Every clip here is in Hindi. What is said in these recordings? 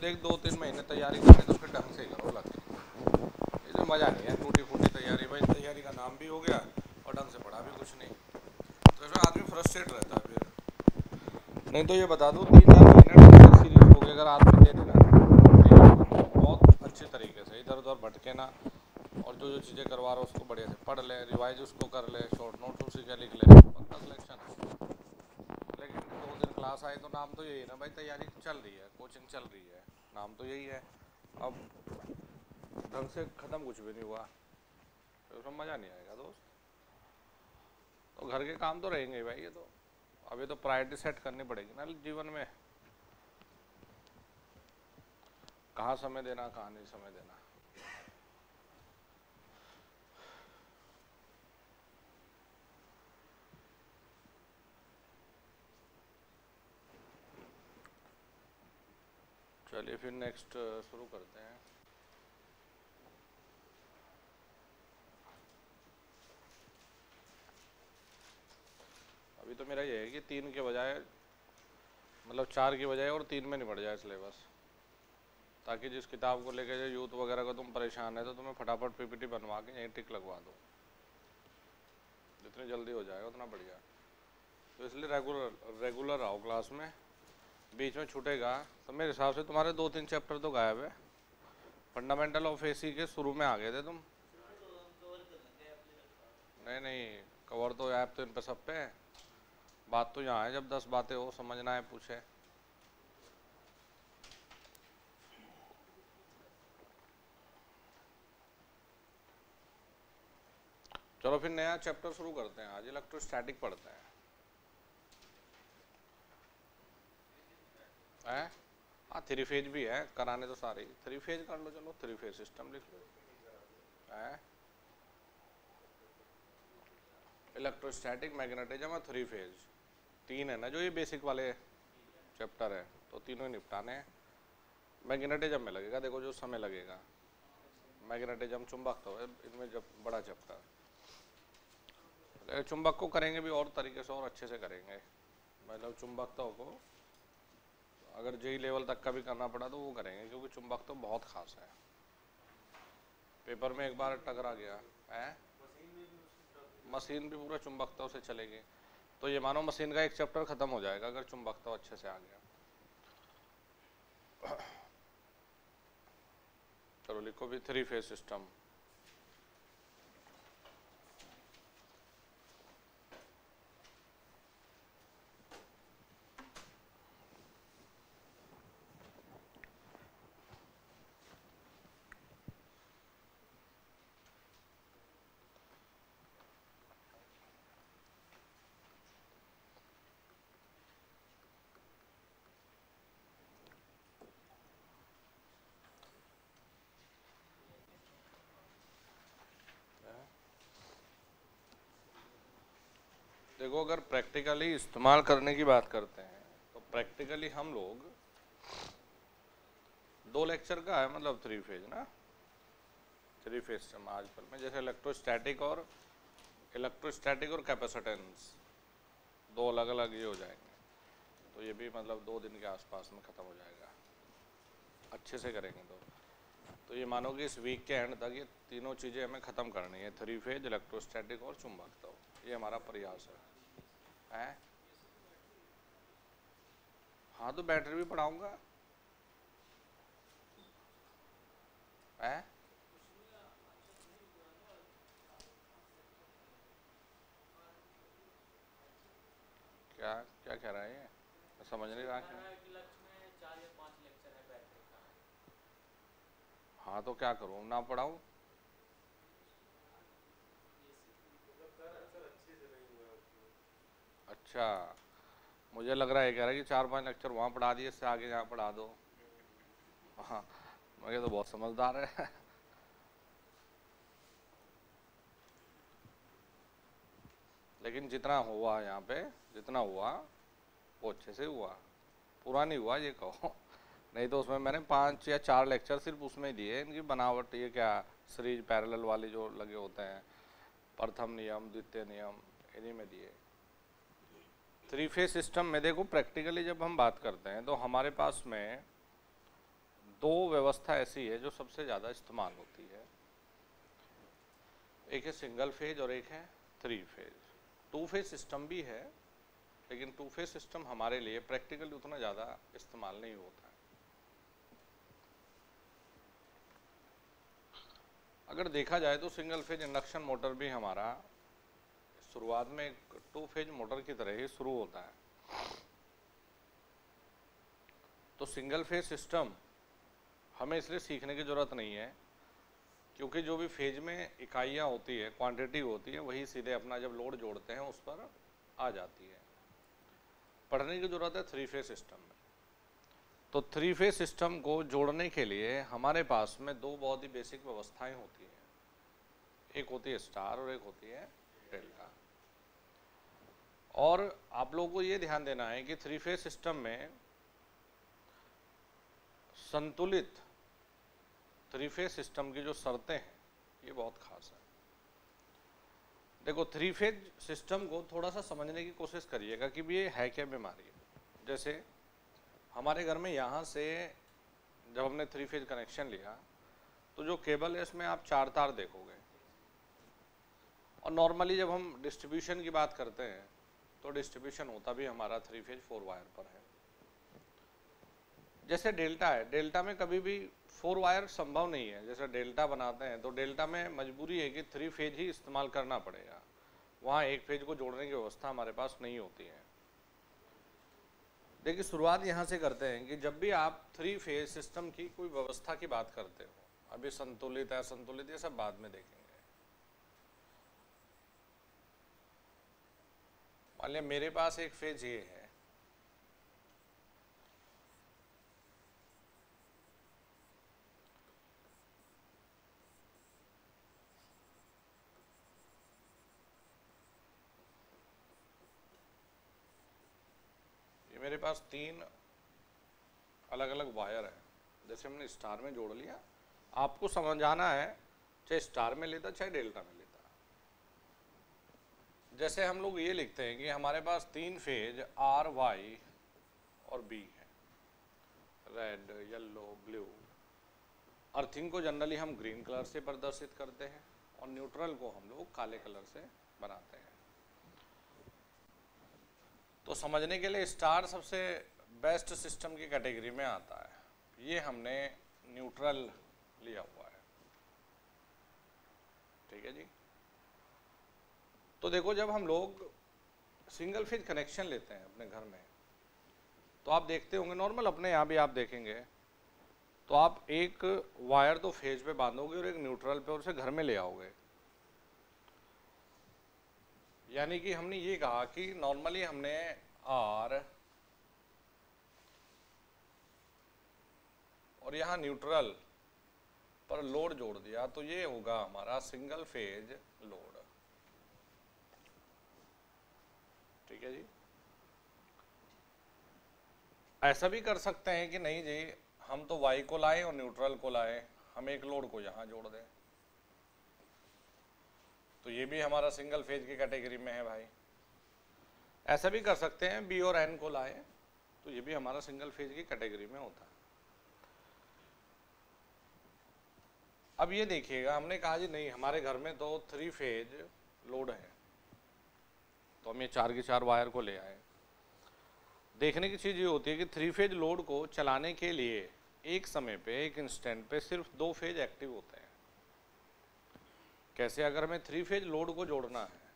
देख दो तीन महीने तैयारी करने तो फिर ढंग से करो लग। इसमें मज़ा नहीं है टूटी फूटी तैयारी। भाई, तैयारी का नाम भी हो गया और ढंग से पढ़ा भी कुछ नहीं। तो इसमें आदमी फ्रस्ट्रेट रहता है फिर। नहीं तो ये बता दूँ, तीन चार महीने हो गए, अगर आदमी दे देना, बहुत अच्छे तरीके से इधर उधर भटके ना और जो जो चीज़ें करवा रहा है उसको बढ़िया से पढ़ ले रिवाइज उसको कर ले शॉर्ट नोट उसी का लिख ले, पक्का सिलेक्शन लेकिन दो दिन क्लास आए तो नाम तो यही ना, भाई, तैयारी चल रही है कोचिंग चल रही है। नाम तो यही है। अब ढंग से ख़त्म कुछ भी नहीं हुआ। तो उसमें मज़ा नहीं आएगा दोस्त। तो घर के काम तो रहेंगे भाई ये तो। अभी तो प्रायोरिटी सेट करनी पड़ेगी ना जीवन में। कहाँ समय देना, कहाँ नहीं समय देना। फिर नेक्स्ट शुरू करते हैं। अभी तो मेरा ये है कि तीन के बजाय मतलब चार के बजाय और तीन में निपट जाए सिलेबस ताकि जिस किताब को लेके जो यूथ वगैरह को तुम परेशान है तो तुम्हें फटाफट पीपीटी बनवा के यहीं टिक लगवा दो। जितनी जल्दी हो जाएगा उतना बढ़िया। तो इसलिए रेगुलर रेगुलर आओ क्लास में। बीच में छूटेगा। तो मेरे हिसाब से तुम्हारे दो तीन चैप्टर तो गायब है। फंडामेंटल ऑफ़ एसी के शुरू में आ गए थे तुम। नहीं नहीं कवर तो ऐप तो इन पे सब पे है। बात तो यहाँ है, जब दस बातें हो, समझना है, पूछे। चलो फिर नया चैप्टर शुरू करते हैं। आज इलेक्ट्रोस्टैटिक पढ़ते हैं। है? हाँ थ्री फ़ेज़ भी है, कराने तो सारे थ्री फ़ेज़ कर लो, चलो थ्री फ़ेज़ सिस्टम लिख लो। है? इलेक्ट्रोस्टैटिक मैग्नेटिज्म और थ्री फ़ेज़ तीन है ना, जो ये बेसिक वाले चैप्टर है तो तीनों निपटाने हैं। मैग्नेटिज्म में लगेगा, देखो जो समय लगेगा। मैग्नेटिज्म चुंबक तो इनमें जब बड़ा चैप्टर चुंबक को करेंगे भी और तरीके से और अच्छे से करेंगे। मतलब चुंबकत्व को अगर जेई लेवल तक का भी करना पड़ा तो वो करेंगे, क्योंकि चुंबक तो बहुत खास है। पेपर में एक बार टकरा गया, है? मशीन भी पूरा चुंबकत्व से चलेगी। तो ये मानो मशीन का एक चैप्टर खत्म हो जाएगा अगर चुंबकत्व अच्छे से आ गया। चलो लिखो भी थ्री फ़ेज़ सिस्टम देखो, अगर प्रैक्टिकली इस्तेमाल करने की बात करते हैं तो प्रैक्टिकली हम लोग दो लेक्चर का है मतलब थ्री फ़ेज़ ना? थ्री फ़ेज़ से आजकल में, जैसे इलेक्ट्रोस्टैटिक और इलेक्ट्रोस्टैटिक और कैपेसिटेंस दो अलग अलग ये हो जाएँगे। तो ये भी मतलब दो दिन के आसपास में ख़त्म हो जाएगा। अच्छे से करेंगे तो तो ये मानो कि इस वीक के एंड तक ये तीनों चीज़ें हमें ख़त्म करनी है थ्री फ़ेज़ इलेक्ट्रोस्टैटिक और चुंबक तो ये हमारा प्रयास है। है? हाँ तो बैटरी भी पढ़ाऊँगा। है? क्या क्या कह रहा है ये? समझ नहीं रहा क्या? हाँ तो क्या करूँ? ना पढ़ाऊँ? अच्छा मुझे लग रहा है कह रहा है कि चार पाँच लेक्चर वहाँ पढ़ा दिए, इससे आगे यहाँ पढ़ा दो। हाँ मैं तो बहुत समझदार है। लेकिन जितना हुआ यहाँ पे, जितना हुआ, वो अच्छे से हुआ। पूरा नहीं हुआ, ये कहो। नहीं तो उसमें मैंने पाँच या चार लेक्चर सिर्फ़ उसमें दिए, इनकी बनावट, ये क्या सीरीज़ पैरेलल वाले जो लगे होते हैं, प्रथम नियम, द्वितीय नियम, इन्हीं में दिए। थ्री फ़ेज़ सिस्टम में देखो, प्रैक्टिकली जब हम बात करते हैं तो हमारे पास में दो व्यवस्था ऐसी है जो सबसे ज़्यादा इस्तेमाल होती है। एक है सिंगल फ़ेज़ और एक है three phase two phase system भी है, लेकिन टू फ़ेज़ सिस्टम हमारे लिए प्रैक्टिकली उतना ज़्यादा इस्तेमाल नहीं होता अगर देखा जाए तो सिंगल फ़ेज़ इंडक्शन मोटर भी हमारा शुरुआत में टू फ़ेज़ मोटर की तरह ही शुरू होता है। तो सिंगल फ़ेज़ सिस्टम हमें इसलिए सीखने की ज़रूरत नहीं है, क्योंकि जो भी फ़ेज़ में इकाइयाँ होती है क्वांटिटी होती है, वही सीधे अपना जब लोड जोड़ते हैं, उस पर आ जाती है। पढ़ने की ज़रूरत है थ्री फ़ेज़ सिस्टम में। तो थ्री फ़ेज़ सिस्टम को जोड़ने के लिए हमारे पास में दो बहुत ही बेसिक व्यवस्थाएँ होती हैं। एक होती है स्टार और एक होती है डेल्टा और आप लोगों को ये ध्यान देना है कि थ्री फ़ेज़ सिस्टम में संतुलित थ्री फ़ेज़ सिस्टम की जो शर्तें हैं, ये बहुत खास है। देखो थ्री फ़ेज़ सिस्टम को थोड़ा सा समझने की कोशिश करिएगा कि ये है क्या बीमारी। जैसे हमारे घर में यहाँ से जब हमने थ्री फ़ेज़ कनेक्शन लिया तो जो केबल है, इसमें आप चार तार देखोगे। और नॉर्मली जब हम डिस्ट्रीब्यूशन की बात करते हैं तो डिस्ट्रीब्यूशन होता भी हमारा थ्री फ़ेज़ फोर वायर पर है। जैसे डेल्टा है, डेल्टा में कभी भी फोर वायर संभव नहीं है। जैसे डेल्टा बनाते हैं तो डेल्टा में मजबूरी है कि थ्री फ़ेज़ ही इस्तेमाल करना पड़ेगा। वहाँ एक फ़ेज़ को जोड़ने की व्यवस्था हमारे पास नहीं होती है। देखिए, शुरुआत यहाँ से करते हैं कि जब भी आप थ्री फ़ेज़ सिस्टम की कोई व्यवस्था की बात करते हो, अभी संतुलित है संतुलित ये सब बाद में देखेंगे। मान लिया मेरे पास एक फ़ेज़ ये है। ये मेरे पास तीन अलग अलग वायर है। जैसे हमने स्टार में जोड़ लिया, आपको समझाना है, चाहे स्टार में लेता चाहे डेल्टा में जैसे हम लोग ये लिखते हैं कि हमारे पास तीन फ़ेज़ आर, वाई और बी है। Red, yellow, blue. अर्थिंग को जनरली हम ग्रीन कलर से प्रदर्शित करते हैं और न्यूट्रल को हम लोग काले कलर से बनाते हैं। तो समझने के लिए स्टार सबसे बेस्ट सिस्टम की कैटेगरी में आता है। ये हमने न्यूट्रल लिया हुआ है। ठीक है जी? तो देखो, जब हम लोग सिंगल फ़ेज़ कनेक्शन लेते हैं अपने घर में तो आप देखते होंगे नॉर्मल अपने यहाँ भी आप देखेंगे तो आप एक वायर तो फ़ेज़ पे बांधोगे और एक न्यूट्रल पे और उसे घर में ले आओगे। यानी कि हमने ये कहा कि नॉर्मली हमने आर और यहाँ न्यूट्रल पर लोड जोड़ दिया तो ये होगा हमारा सिंगल फ़ेज़ लोड ठीक है जी? ऐसा भी कर सकते हैं कि नहीं जी, हम तो वाई को लाए और न्यूट्रल को लाए, हम एक लोड को यहाँ जोड़ दें। तो ये भी हमारा सिंगल फ़ेज़ की कैटेगरी में है भाई। ऐसा भी कर सकते हैं बी और एन को लाए तो ये भी हमारा सिंगल फ़ेज़ की कैटेगरी में होता है। अब ये देखिएगा, हमने कहा जी, नहीं, हमारे घर में तो थ्री फ़ेज़ लोड है। तो हम ये चार के चार वायर को ले आए। देखने की चीज़ ये होती है कि थ्री फ़ेज़ लोड को चलाने के लिए एक समय पे, एक इंस्टेंट पे सिर्फ़ दो फ़ेज़ एक्टिव होते हैं। कैसे अगर हमें थ्री फ़ेज़ लोड को जोड़ना है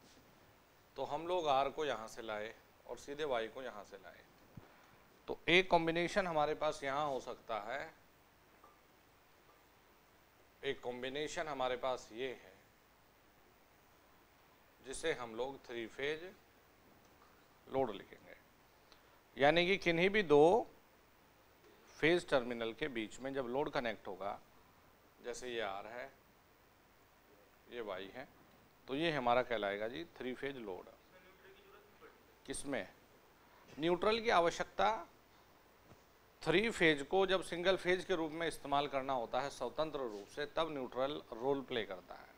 तो हम लोग आर को यहाँ से लाए और सीधे वाई को यहाँ से लाए। तो एक कॉम्बिनेशन हमारे पास यहाँ हो सकता है। एक कॉम्बिनेशन हमारे पास ये है। जिसे हम लोग थ्री फ़ेज़ लोड लिखेंगे। यानी कि किन्हीं भी दो फ़ेज़ टर्मिनल के बीच में जब लोड कनेक्ट होगा, जैसे ये आर है, ये वाई है तो ये हमारा कहलाएगा जी थ्री फ़ेज़ लोड किसमें? न्यूट्रल की आवश्यकता थ्री फ़ेज़ को जब सिंगल फ़ेज़ के रूप में इस्तेमाल करना होता है, स्वतंत्र रूप से, तब न्यूट्रल रोल प्ले करता है।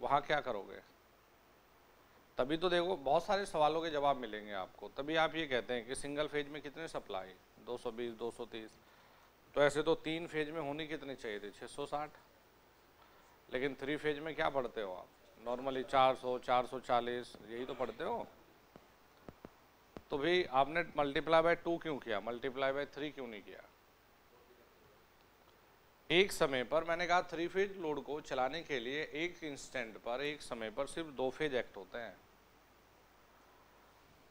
वहाँ क्या करोगे? तभी तो देखो बहुत सारे सवालों के जवाब मिलेंगे आपको। तभी आप ये कहते हैं कि सिंगल फ़ेज़ में कितने सप्लाई 220, 230 तो ऐसे तो तीन फ़ेज़ में होनी कितनी चाहिए थी? 660 लेकिन थ्री फ़ेज़ में क्या पढ़ते हो आप? नॉर्मली 400 440 यही तो पढ़ते हो? तो भाई आपने मल्टीप्लाई बाय टू क्यों किया? मल्टीप्लाई बाय थ्री क्यों नहीं किया? एक समय पर मैंने कहा थ्री फ़ेज़ लोड को चलाने के लिए एक इंस्टेंट पर, एक समय पर सिर्फ़ दो फ़ेज़ एक्ट होते हैं।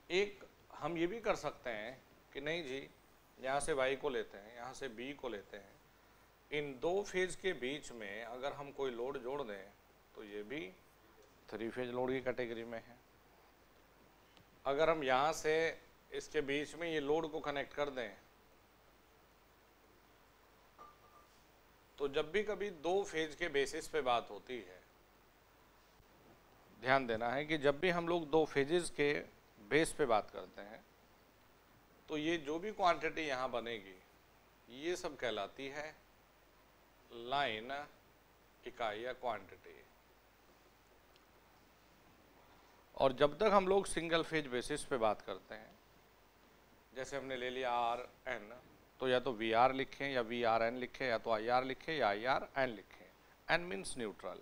एक, हम ये भी कर सकते हैं कि नहीं जी, यहाँ से वाई को लेते हैं, यहाँ से बी को लेते हैं। इन दो फ़ेज़ के बीच में अगर हम कोई लोड जोड़ दें तो ये भी थ्री फ़ेज़ लोड की कैटेगरी में है। अगर हम यहाँ से इसके बीच में ये लोड को कनेक्ट कर दें तो जब भी कभी दो फ़ेज़ के बेसिस पे बात होती है, ध्यान देना है कि जब भी हम लोग दो फेजेस के बेस पे बात करते हैं तो ये जो भी क्वांटिटी यहाँ बनेगी, ये सब कहलाती है लाइन इकाई या क्वांटिटी और जब तक हम लोग सिंगल फ़ेज़ बेसिस पे बात करते हैं, जैसे हमने ले लिया आर एन तो या तो वी आर लिखें या वी आर एन लिखें या तो आई आर लिखें या आई आर एन लिखें। एन मीन्स न्यूट्रल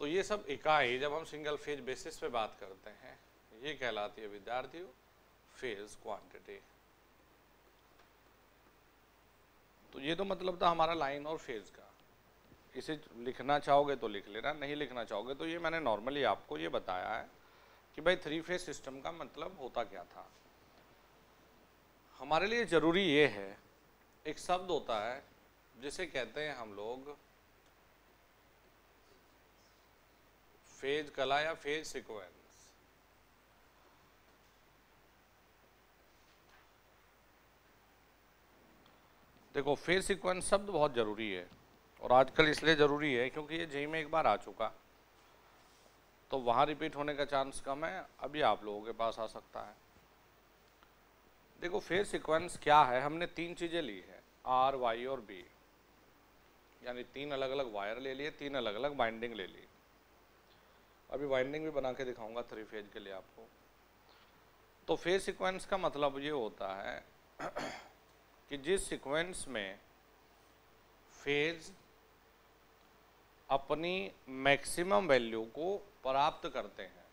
तो ये सब इकाई, जब हम सिंगल फ़ेज़ बेसिस पे बात करते हैं, ये कहलाती है विद्यार्थियों फ़ेज़ क्वांटिटी तो ये तो मतलब था हमारा लाइन और फ़ेज़ का। इसे लिखना चाहोगे तो लिख लेना, नहीं लिखना चाहोगे तो ये मैंने नॉर्मली आपको ये बताया है कि भाई थ्री फ़ेज़ सिस्टम का मतलब होता क्या था। हमारे लिए ज़रूरी ये है, एक शब्द होता है, जिसे कहते हैं हम लोग फ़ेज़ कला या फ़ेज़ सिक्वेंस देखो, फ़ेज़ सीक्वेंस शब्द बहुत ज़रूरी है, और आजकल इसलिए ज़रूरी है क्योंकि ये जेई में एक बार आ चुका। तो वहाँ रिपीट होने का चांस कम है, अभी आप लोगों के पास आ सकता है। देखो फ़ेज़ सीक्वेंस क्या है? हमने तीन चीज़ें ली है आर वाई और बी यानी तीन अलग अलग वायर ले लिए, तीन अलग अलग बाइंडिंग ले ली। अभी बाइंडिंग भी बना के दिखाऊँगा थ्री फ़ेज़ के लिए आपको। तो फ़ेज़ सीक्वेंस का मतलब ये होता है कि जिस सीक्वेंस में फ़ेज़ अपनी मैक्सिमम वैल्यू को प्राप्त करते हैं,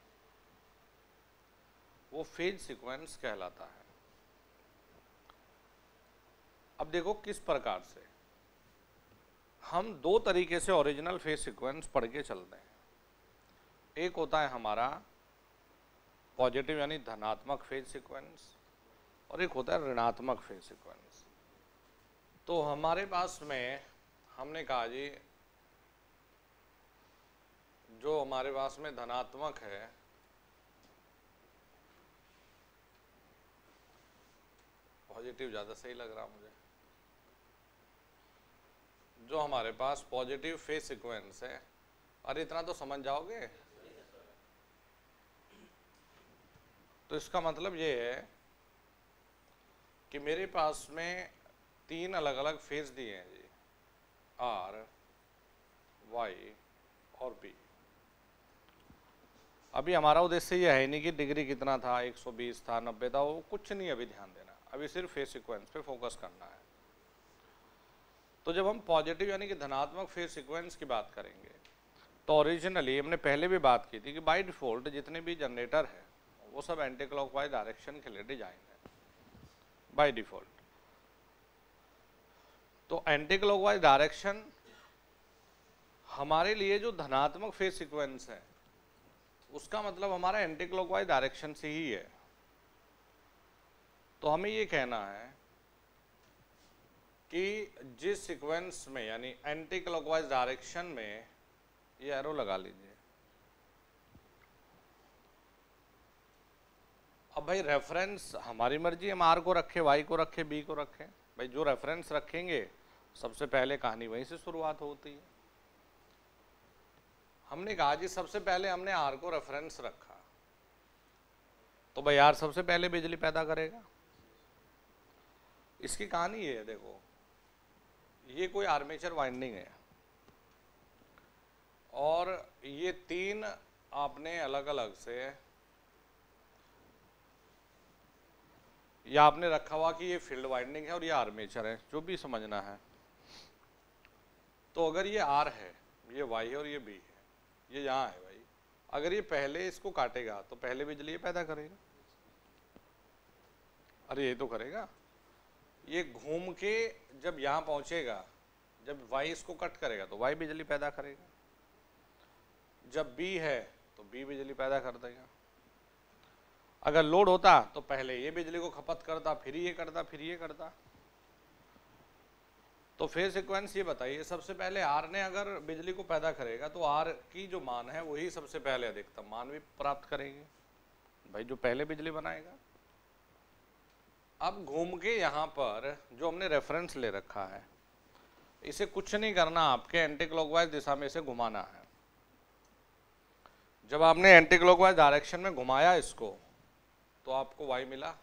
वो फ़ेज़ सीक्वेंस कहलाता है। अब देखो किस प्रकार से। हम दो तरीके से ओरिजिनल फ़ेज़ सीक्वेंस पढ़ के चलते हैं। एक होता है हमारा पॉजिटिव यानी धनात्मक फ़ेज़ सीक्वेंस और एक होता है ऋणात्मक फ़ेज़ सीक्वेंस तो हमारे पास में हमने कहा जी, जो हमारे पास में धनात्मक है पॉजिटिव ज़्यादा सही लग रहा मुझे। जो हमारे पास पॉजिटिव फेस सीक्वेंस है। और इतना तो समझ जाओगे? तो इसका मतलब ये है कि मेरे पास में तीन अलग अलग फ़ेज़ दिए हैं जी। आर वाई और बी अभी हमारा उद्देश्य यह है नहीं कि डिग्री कितना था 120 था 90 था, वो कुछ नहीं अभी ध्यान देना। अभी सिर्फ़ फ़ेज़ सीक्वेंस पे फोकस करना है। तो जब हम पॉजिटिव यानी कि धनात्मक फ़ेज़ सीक्वेंस की बात करेंगे तो ओरिजिनली हमने पहले भी बात की थी कि बाय डिफ़ॉल्ट जितने भी जनरेटर है, वो सब एंटी क्लॉकवाइज डायरेक्शन के लिए डिज़ाइन है बाय डिफ़ॉल्ट तो एंटी क्लॉकवाइज डायरेक्शन हमारे लिए जो धनात्मक फ़ेज़ सीक्वेंस है, उसका मतलब हमारा एंटी क्लॉकवाइज डायरेक्शन से ही है। तो हमें ये कहना है कि जिस सीक्वेंस में, यानी एंटी क्लॉकवाइज डायरेक्शन में, ये एरो लगा लीजिए। अब भाई रेफरेंस हमारी मर्ज़ी हम आर को रखे वाई को रखे बी को रखें। भाई जो रेफरेंस रखेंगे, सबसे पहले कहानी वहीं से शुरुआत होती है। हमने कहा जी, सबसे पहले हमने आर को रेफरेंस रखा। तो भाई आर सबसे पहले बिजली पैदा करेगा। इसकी कहानी ये है, देखो। ये कोई आर्मेचर वाइंडिंग है। और ये तीन आपने अलग अलग से या आपने रखा हुआ कि ये फ़ील्ड वाइंडिंग है और ये आर्मेचर है, जो भी समझना है। तो अगर ये आर है, ये वाई है और ये बी है, ये यहाँ है भाई। अगर ये पहले इसको काटेगा तो पहले बिजली पैदा करेगा। अरे, ये तो करेगा। ये घूम के जब यहाँ पहुंचेगा, जब वाई इसको कट करेगा तो वाई बिजली पैदा करेगा। जब बी है तो बी बिजली पैदा कर देगा। अगर लोड होता तो पहले ये बिजली को खपत करता, फिर ये करता, फिर ये करता। तो फ़ेज़ सिक्वेंस ये बताइए, सबसे पहले आर ने अगर बिजली को पैदा करेगा तो आर की जो मान है, वही सबसे पहले अधिकतम मान भी प्राप्त करेंगे। भाई, जो पहले बिजली बनाएगा। अब घूम के यहाँ पर जो हमने रेफरेंस ले रखा है, इसे कुछ नहीं करना आपके एंटी क्लॉकवाइज दिशा में इसे घुमाना है। जब आपने एंटी क्लॉकवाइज डायरेक्शन में घुमाया इसको तो आपको वाई मिला।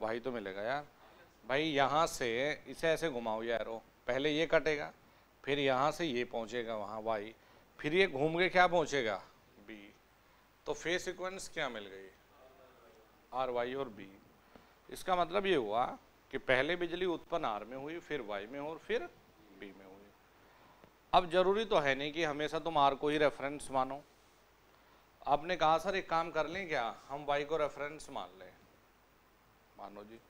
वाई तो मिलेगा यार। भाई, यहाँ से इसे ऐसे घुमाओ यारो पहले ये कटेगा, फिर यहाँ से ये पहुँचेगा वहाँ वाई फिर ये घूम के क्या पहुँचेगा? बी तो फेस सिक्वेंस क्या मिल गई? आर वाई और बी। इसका मतलब ये हुआ कि पहले बिजली उत्पन्न आर में हुई, फिर वाई में हो और फिर बी में हुई। अब ज़रूरी तो है नहीं कि हमेशा तुम आर को ही रेफरेंस मानो। आपने कहा, सर, एक काम कर लें क्या? हम वाई को रेफरेंस मान लें। मानो जी।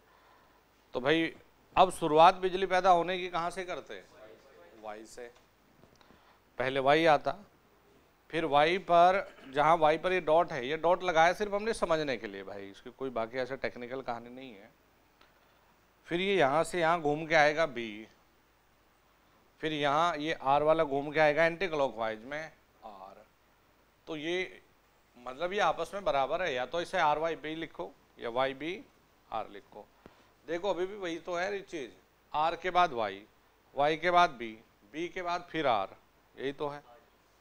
तो भाई, अब शुरुआत बिजली पैदा होने की कहाँ से करते? वाई से। पहले वाई आता फिर वाई पर, जहाँ वाई पर ये डॉट है, ये डॉट लगाया सिर्फ़ हमने समझने के लिए भाई, इसकी कोई बाकी ऐसे टेक्निकल कहानी नहीं है। फिर ये यहाँ से यहाँ घूम के आएगा बी फिर यहाँ ये आर वाला घूम के आएगा एंटी क्लॉकवाइज में आर तो ये मतलब ये आपस में बराबर है, या तो इसे आर वाई बी लिखो, या वाई बी आर लिखो। देखो, अभी भी वही तो है चीज़ आर के बाद वाई वाई के बाद बी बी के बाद फिर आर यही तो है।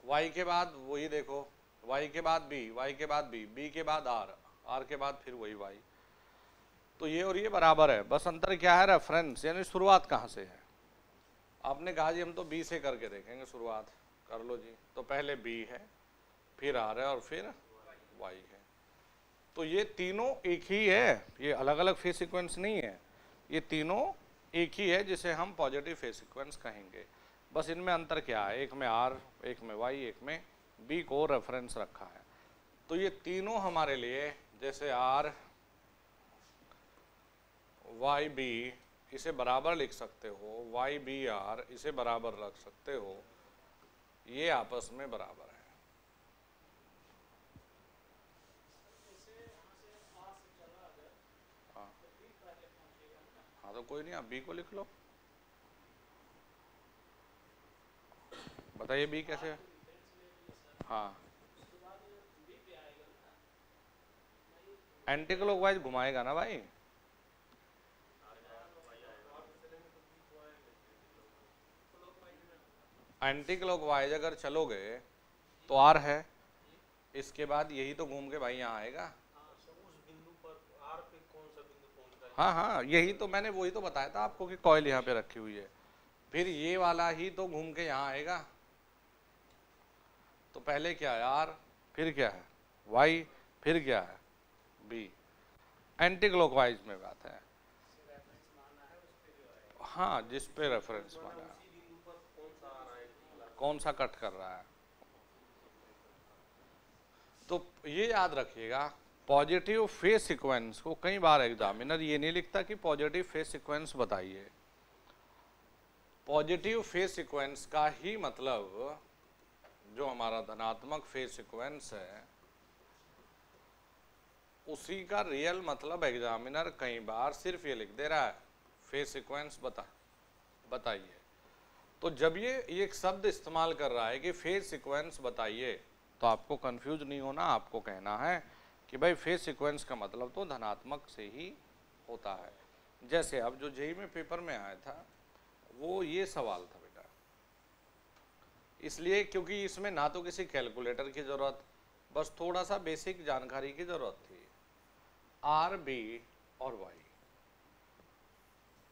वाई के बाद वही देखो, वाई के बाद बी, वाई के बाद बी बी के बाद आर आर के बाद फिर वही वाई। तो ये और ये बराबर है। बस अंतर क्या है? रेफरेंस यानी शुरुआत कहाँ से है? आपने कहा जी हम तो बी से करके देखेंगे शुरुआत। कर लो जी। तो पहले बी है, फिर आर है और फिर वाई है। तो ये तीनों एक ही है। ये अलग अलग फेस सिक्वेंस नहीं है। ये तीनों एक ही है जिसे हम पॉजिटिव फेस सिक्वेंस कहेंगे। बस इनमें अंतर क्या है? एक में आर एक में वाई एक में बी को रेफरेंस रखा है। तो ये तीनों हमारे लिए, जैसे आर वाई बी इसे बराबर लिख सकते हो। वाई बी आर इसे बराबर रख सकते हो। ये आपस में बराबर है। हाँ। हाँ तो कोई नहीं, आप बी को लिख लो। बताइए बी कैसे हाँ? एंटी क्लॉकवाइज घुमाएगा ना भाई? एंटी क्लॉकवाइज अगर चलोगे तो आर है। इसके बाद यही तो घूम के भाई यहाँ आएगा। हाँ हाँ यही तो मैंने वही तो बताया था आपको कि कॉयल यहाँ पे रखी हुई है। फिर ये वाला ही तो घूम के यहाँ आएगा। तो पहले क्या है? आर, फिर क्या है? वाई, फिर क्या है? बी। एंटी क्लॉकवाइज में बात है। हाँ जिस पे रेफरेंस माना। है कौन सा कट कर रहा है? तो ये याद रखिएगा पॉजिटिव फेस सीक्वेंस को कई बार एग्जामिनर ये नहीं लिखता कि पॉजिटिव फेस सीक्वेंस बताइए। पॉजिटिव फेस सीक्वेंस का ही मतलब जो हमारा धनात्मक फेस सिक्वेंस है, उसी का रियल मतलब एग्जामिनर कई बार सिर्फ़ ये लिख दे रहा है फेस सिक्वेंस बता, बताइए। तो जब ये एक शब्द इस्तेमाल कर रहा है कि फ़ेज़ सिक्वेंस बताइए तो आपको कंफ्यूज नहीं होना, आपको कहना है कि भाई फ़ेज़ सिक्वेंस का मतलब तो धनात्मक से ही होता है। जैसे अब जो जेई में पेपर में आया था, वो ये सवाल था इसलिए क्योंकि इसमें ना तो किसी कैलकुलेटर की ज़रूरत बस थोड़ा सा बेसिक जानकारी की ज़रूरत थी। आर बी और वाई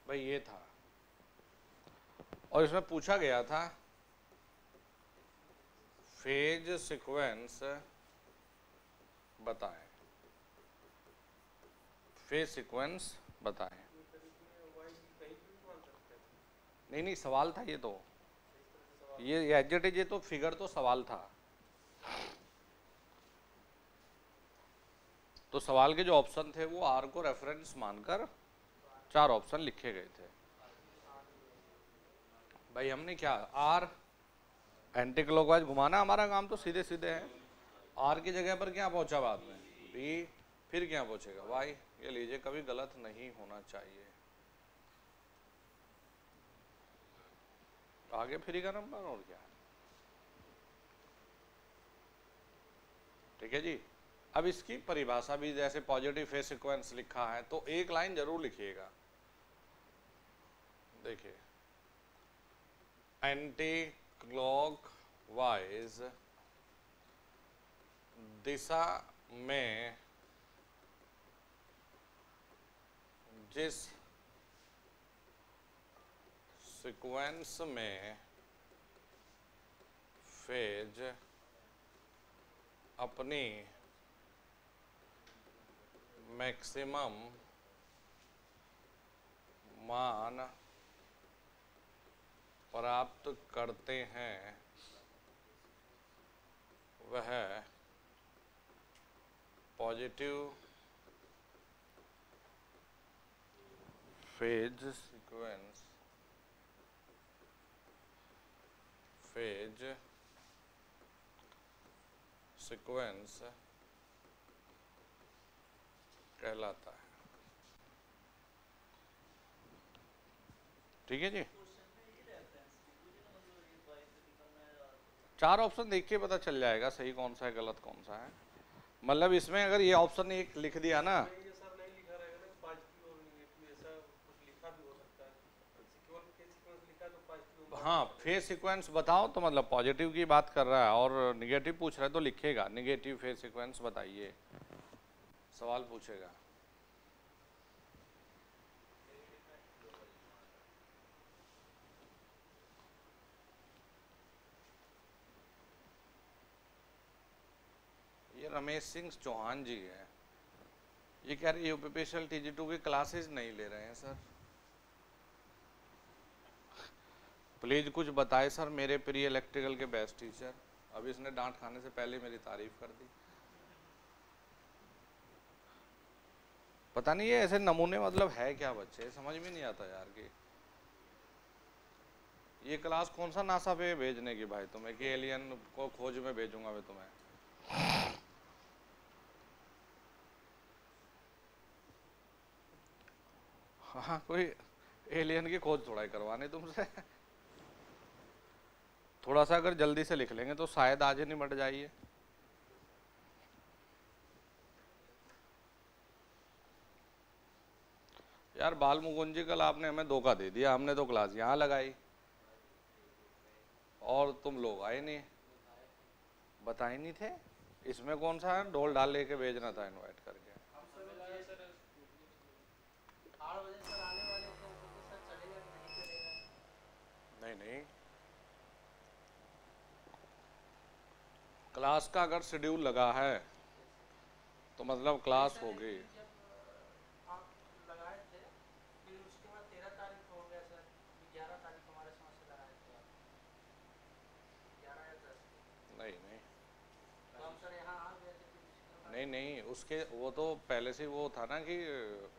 भाई ये था। और इसमें पूछा गया था फ़ेज़ सीक्वेंस बताएँ। फ़ेज़ सीक्वेंस बताएँ। नहीं नहीं सवाल था ये तो। ये एडजेट ये तो फिगर तो सवाल था। तो सवाल के जो ऑप्शन थे, वो आर को रेफरेंस मानकर चार ऑप्शन लिखे गए थे। भाई, हमने क्या आर एंटी क्लॉकवाइज घुमाना हमारा काम तो सीधे सीधे है। आर की जगह पर क्या पहुँचा बाद में? बी फिर क्या पहुंचेगा? वाई ये लीजिए, कभी गलत नहीं होना चाहिए। आगे फ्री का नंबर और क्या ठीक है जी अब इसकी परिभाषा भी जैसे पॉजिटिव फेस सिक्वेंस लिखा है तो एक लाइन ज़रूर लिखिएगा देखिए एंटी क्लॉक वाइज दिशा में जिस सीक्वेंस में फ़ेज़ अपनी मैक्सिमम मान प्राप्त करते हैं वह positive phase sequence phase sequence कहलाता है ठीक है जी? चार ऑप्शन देख के पता चल जाएगा सही कौन सा है, गलत कौन सा है। मतलब इसमें अगर ये ऑप्शन एक लिख दिया ना हाँ फ़ेज़ सीक्वेंस बताओ तो मतलब पॉजिटिव की बात कर रहा है और निगेटिव पूछ रहा है तो लिखेगा। निगेटिव फ़ेज़ सीक्वेंस बताइए। सवाल पूछेगा। ये रमेश सिंह चौहान जी है। ये कह रहे यूपीपीएसएल टी जी टू की क्लासेज नहीं ले रहे हैं सर प्लीज़ कुछ बताए सर, मेरे प्रिय इलेक्ट्रिकल के बेस्ट टीचर अभी इसने डांट खाने से पहले मेरी तारीफ़ कर दी। पता नहीं ये ऐसे नमूने मतलब है क्या बच्चे? समझ में नहीं आता यार कि ये क्लास कौन सा नासा पे भेजने की भाई तुम्हें? कि एलियन को खोज में भेजूँगा मैं तुम्हें। हाँ कोई एलियन की खोज थोड़ा ही करवाने तुमसे। थोड़ा सा अगर जल्दी से लिख लेंगे तो शायद आज ही निमट जाइए। यार बाल मुकुंद जी कल आपने हमें धोखा दे दिया। हमने तो क्लास यहाँ लगाई। और तुम लोग आए नहीं। बताए नहीं थे? इसमें कौन सा है? ढोल डाल लेके भेजना था इनवाइट करके। नहीं नहीं। क्लास का अगर शेड्यूल लगा है तो मतलब क्लास होगी। नहीं नहीं नहीं। नहीं उसके वो तो पहले से वो था ना कि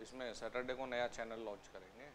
इसमें सैटरडे को नया चैनल लॉन्च करेंगे।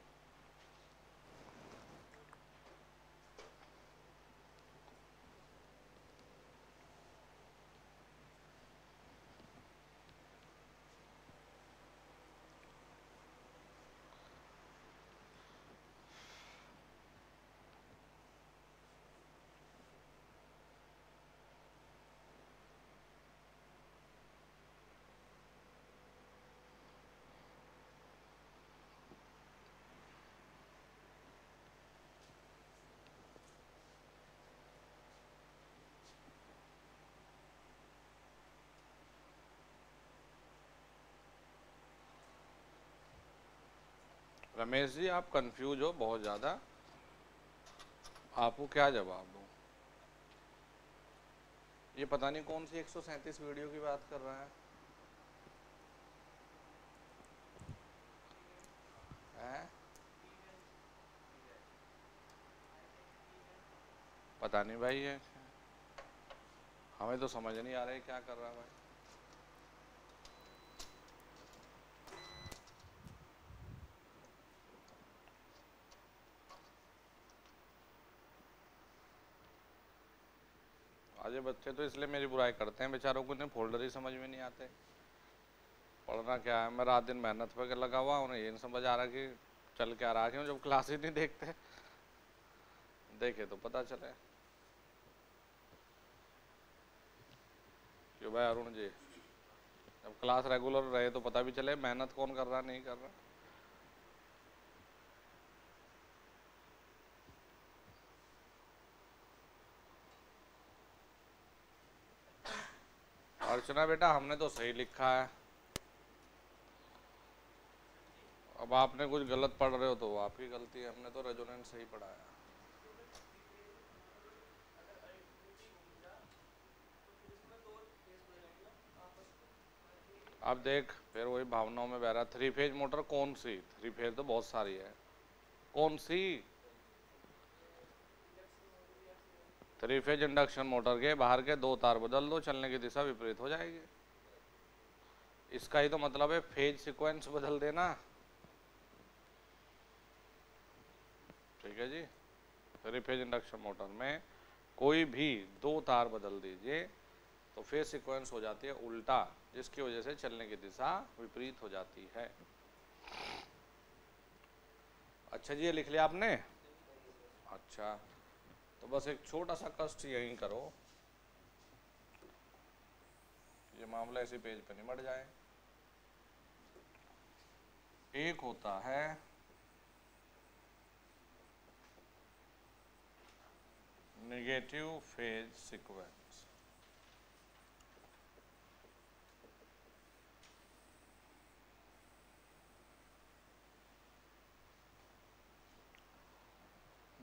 रमेश जी, आप कंफ्यूज हो बहुत ज़्यादा। आपको क्या जवाब दूँ? ये पता नहीं कौन सी 137 वीडियो की बात कर रहा है। हैं? पता नहीं भाई, ये हमें तो समझ नहीं आ रहा है क्या कर रहा है भाई। आज बच्चे तो इसलिए मेरी बुराई करते हैं, बेचारों को इन्हें फोल्डर ही समझ में नहीं आते। पढ़ना क्या है? मैं रात दिन मेहनत पर लगा हुआ उन्हें ये नहीं समझ आ रहा कि चल क्या रहा क्यों जब क्लास ही नहीं देखते देखे तो पता चले। क्यों भाई अरुण जी? जब क्लास रेगुलर रहे तो पता भी चले, मेहनत कौन कर रहा नहीं कर रहा। अर्चना बेटा, हमने तो सही लिखा है। अब आपने कुछ गलत पढ़ रहे हो तो आपकी गलती है, हमने तो रेजोनेंट सही पढ़ाया। अब देख, फिर वही भावनाओं में बह रहा थ्री फ़ेज़ मोटर कौन सी? थ्री फ़ेज़ तो बहुत सारी है। कौन सी? थ्री फ़ेज़ इंडक्शन मोटर के बाहर के दो तार बदल दो, चलने की दिशा विपरीत हो जाएगी। इसका ही तो मतलब है, फ़ेज़ सीक्वेंस बदल देना। ठीक है जी? थ्री फ़ेज़ इंडक्शन मोटर में कोई भी दो तार बदल दीजिए तो फ़ेज़ सीक्वेंस हो जाती है उल्टा, जिसकी वजह से चलने की दिशा विपरीत हो जाती है। अच्छा जी, ये लिख लिया आपने? अच्छा। तो बस एक छोटा सा कष्ट यहीं करो। ये मामला इसी पेज पर निमट जाए। एक होता है नेगेटिव फ़ेज़ सीक्वेंस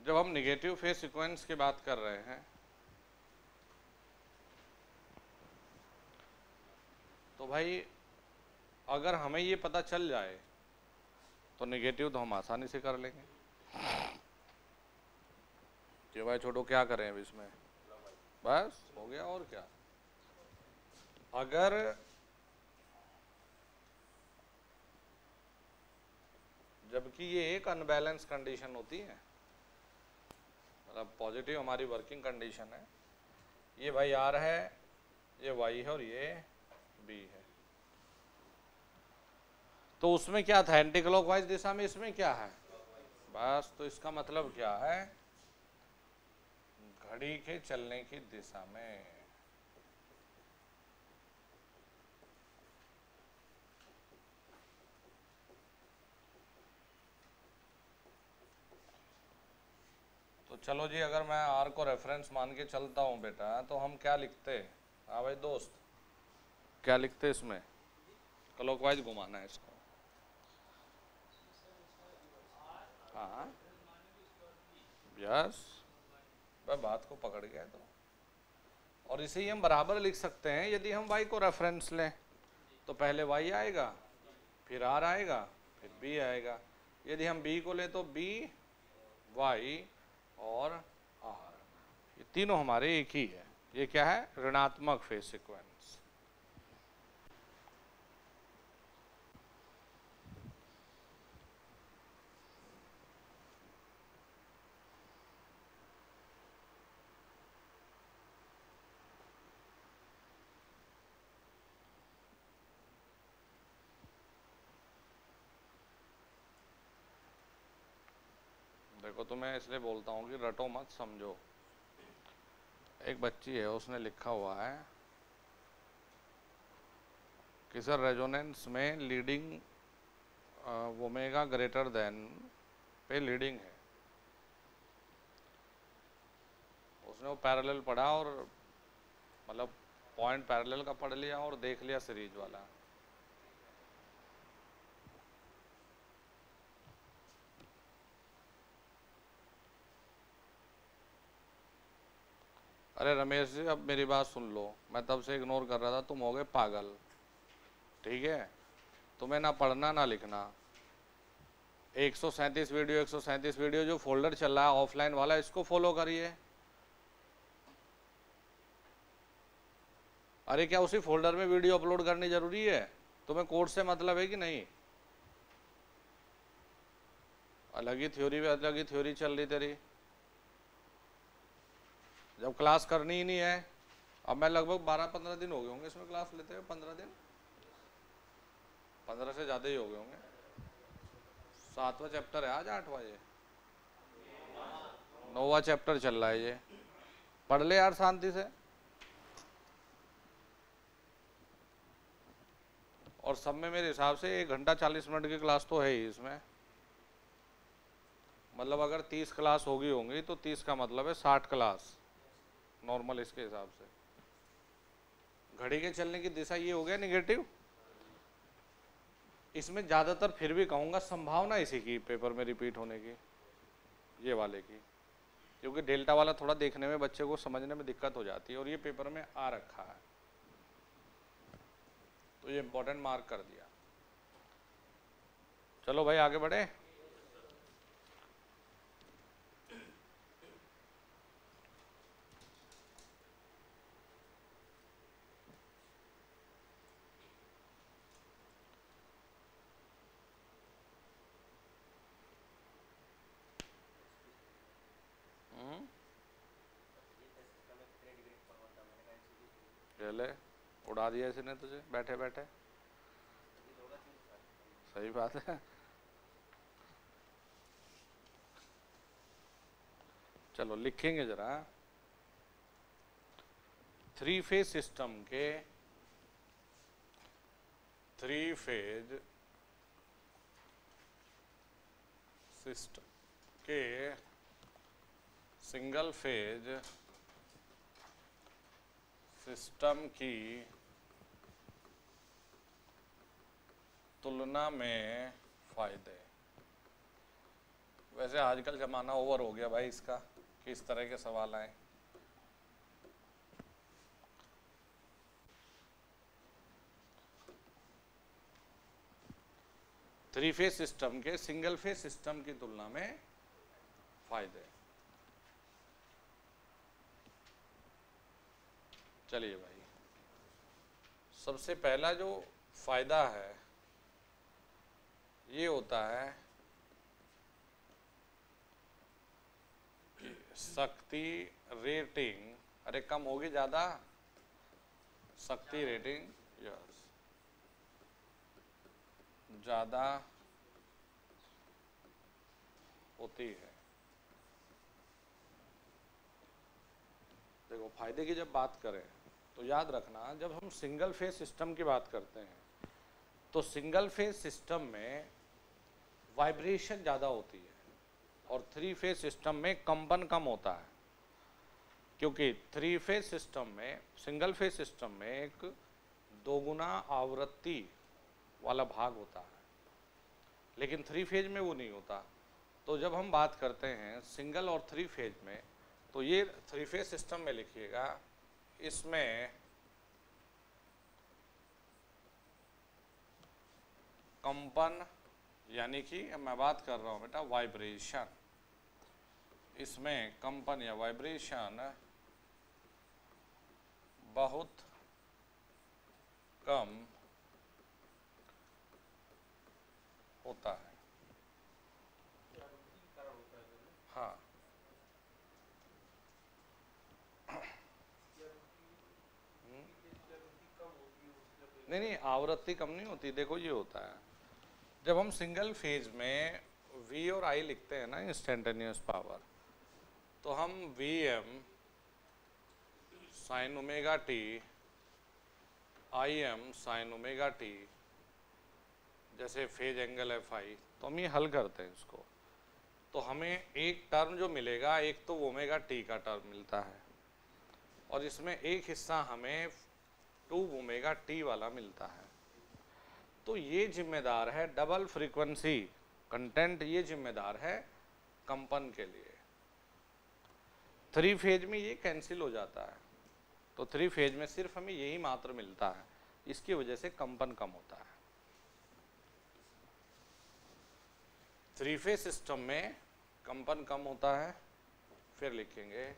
जब हम निगेटिव फ़ेज़ सीक्वेंस की बात कर रहे हैं तो भाई, अगर हमें ये पता चल जाए तो निगेटिव तो हम आसानी से कर लेंगे। कि भाई, छोटो, क्या करें अब इसमें? बस, हो गया और क्या? अगर जबकि ये एक अनबैलेंस कंडीशन होती है मतलब पॉजिटिव हमारी वर्किंग कंडीशन है। ये भाई आर है, ये वाई है और ये बी है। तो उसमें क्या था? एंटी क्लॉकवाइज दिशा में इसमें क्या है? बस तो इसका मतलब क्या है? घड़ी के चलने की दिशा में। चलो जी, अगर मैं आर को रेफरेंस मान के चलता हूँ बेटा तो हम क्या लिखते? हाँ भाई, दोस्त। क्या लिखते इसमें? क्लॉकवाइज घुमाना है इसको। हाँ। यस भाई, बात को पकड़ गया तो। और इसे ही हम बराबर लिख सकते हैं, यदि हम वाई को रेफरेंस लें तो पहले वाई आएगा, फिर आर आएगा, फिर बी आएगा। यदि हम बी को लें तो बी y और आर ये तीनों हमारे एक ही है। ये क्या है? ऋणात्मक फ़ेज़ सिक्वेंस देखो तो मैं इसलिए बोलता हूँ कि रटो मत, समझो। एक बच्ची है, उसने लिखा हुआ है कि, सर, रेजोनेंस में लीडिंग वोमेगा ग्रेटर देन पे लीडिंग है। उसने वो पैरेलल पढ़ा और मतलब पॉइंट पैरेलल का पढ़ लिया और देख लिया सीरीज़ वाला। अरे रमेश जी, अब मेरी बात सुन लो। मैं तब से इग्नोर कर रहा था, तुम हो गए पागल। ठीक है? तुम्हें ना पढ़ना, ना लिखना। एक सौ सैंतीस वीडियो एक सौ सैंतीस वीडियो जो फोल्डर चल रहा है ऑफलाइन वाला, इसको फॉलो करिए। अरे क्या उसी फोल्डर में वीडियो अपलोड करनी ज़रूरी है? तुम्हें कोर्स से मतलब है कि नहीं? अलग ही थ्योरी भी अलग ही थ्योरी चल रही तेरी। जब क्लास करनी ही नहीं है। अब मैं लगभग बारह पंद्रह दिन हो गए होंगे इसमें क्लास लेते हुए, पंद्रह दिन? पंद्रह से ज़्यादा ही हो गए होंगे। सातवां चैप्टर है, आज आठवां ये। नौवा चैप्टर चल रहा है ये। पढ़ ले यार शांति से। और सब में मेरे हिसाब से एक घंटा चालीस मिनट की क्लास तो है ही इसमें। मतलब अगर तीस क्लास होगी होंगी तो तीस का मतलब है साठ क्लास नॉर्मल इसके हिसाब से। घड़ी के चलने की दिशा ये हो गया निगेटिव इसमें ज़्यादातर फिर भी कहूँगा संभावना इसी की पेपर में रिपीट होने की, ये वाले की। क्योंकि डेल्टा वाला थोड़ा देखने में बच्चे को समझने में दिक्कत हो जाती है और ये पेपर में आ रखा है। तो ये इंपॉर्टेंट मार्क कर दिया। चलो भाई आगे बढ़े। ले, उड़ा दिया इसने तुझे बैठे बैठे सही बात है। चलो, लिखेंगे जरा। थ्री फ़ेज़ सिस्टम के थ्री फ़ेज़ सिस्टम के सिंगल फ़ेज़ सिस्टम की तुलना में फ़ायदे। वैसे आजकल ज़माना ओवर हो गया भाई इसका, कि इस तरह के सवाल आए। थ्री फ़ेज़ सिस्टम के सिंगल फ़ेज़ सिस्टम की तुलना में फ़ायदे। चलिए भाई। सबसे पहला जो फ़ायदा है, ये होता है शक्ति रेटिंग। अरे, कम होगी ज़्यादा? शक्ति रेटिंग, यस। ज़्यादा होती है। देखो, फ़ायदे की जब बात करें तो याद रखना, जब हम सिंगल फ़ेज़ सिस्टम की बात करते हैं तो सिंगल फ़ेज़ सिस्टम में वाइब्रेशन ज़्यादा होती है और थ्री फ़ेज़ सिस्टम में कंपन कम होता है। क्योंकि थ्री फ़ेज़ सिस्टम में सिंगल फ़ेज़ सिस्टम में एक दोगुना आवृत्ति वाला भाग होता है। लेकिन थ्री फ़ेज़ में वो नहीं होता। तो जब हम बात करते हैं सिंगल और थ्री फ़ेज़ में तो ये थ्री फ़ेज़ सिस्टम में लिखिएगा इसमें कंपन, यानी कि मैं बात कर रहा हूँ बेटा वाइब्रेशन इसमें कंपन या वाइब्रेशन बहुत कम होता है। नहीं नहीं, आवृत्ति कम नहीं होती। देखो, ये होता है। जब हम सिंगल फ़ेज़ में V और I लिखते हैं ना इंस्टेंटेनियस पावर तो हम V M sine omega T I M sine omega T जैसे फ़ेज़ एंगल एफ़ आई तो हम ये हल करते हैं इसको। तो हमें एक टर्म जो मिलेगा, एक तो ओमेगा टी का टर्म मिलता है। और इसमें एक हिस्सा हमें टू ओमेगा टी वाला मिलता है। तो ये जिम्मेदार है डबल फ्रीक्वेंसी कंटेंट, ये जिम्मेदार है कंपन के लिए। थ्री फ़ेज़ में ये कैंसिल हो जाता है। तो थ्री फ़ेज़ में सिर्फ़ हमें यही मात्र मिलता है, इसकी वजह से कंपन कम होता है। थ्री फ़ेज़ सिस्टम में कंपन कम होता है, फिर लिखेंगे।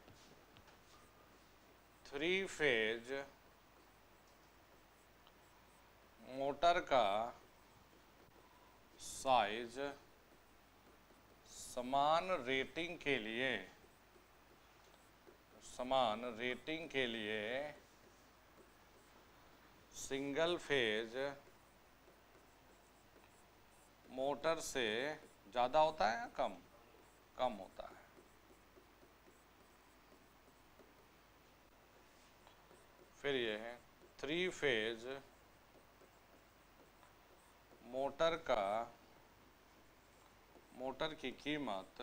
थ्री फ़ेज़ मोटर का साइज़ समान रेटिंग के लिए, समान रेटिंग के लिए सिंगल फ़ेज़ मोटर से ज़्यादा होता है या कम? कम होता है। फिर ये है थ्री फ़ेज़ मोटर का, मोटर की कीमत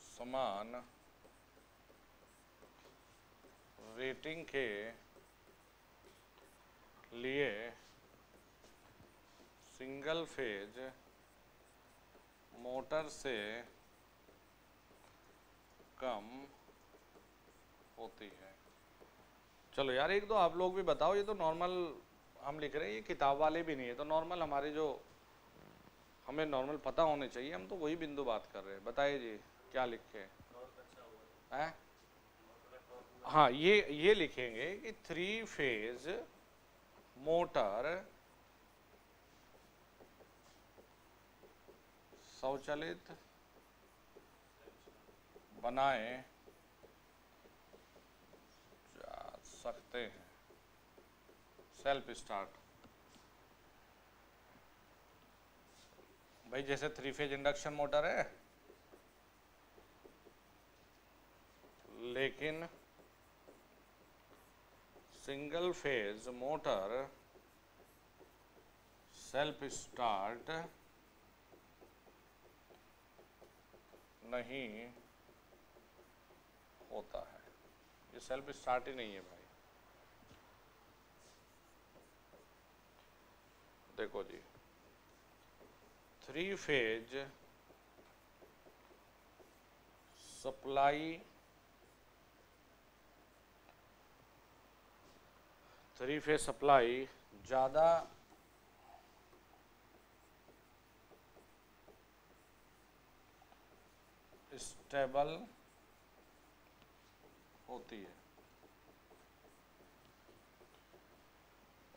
समान रेटिंग के लिए सिंगल फ़ेज़ मोटर से कम होती है। चलो यार, एक तो आप लोग भी बताओ, ये तो नॉर्मल हम लिख रहे हैं, ये किताब वाले भी नहीं है तो नॉर्मल हमारे जो, हमें नॉर्मल पता होने चाहिए, हम तो वही बिंदु बात कर रहे हैं। बताइए जी, क्या लिखे हैं? हाँ? ये ये लिखेंगे कि थ्री फ़ेज़ मोटर स्वचालित बनाए जा सकते हैं। सेल्फ स्टार्ट भाई, जैसे थ्री फ़ेज़ इंडक्शन मोटर है। लेकिन single phase motor self start नहीं होता है। ये सेल्फ स्टार्ट ही नहीं है भाई। देखो जी three phase supply three phase supply ज़्यादा स्टेबल होती है।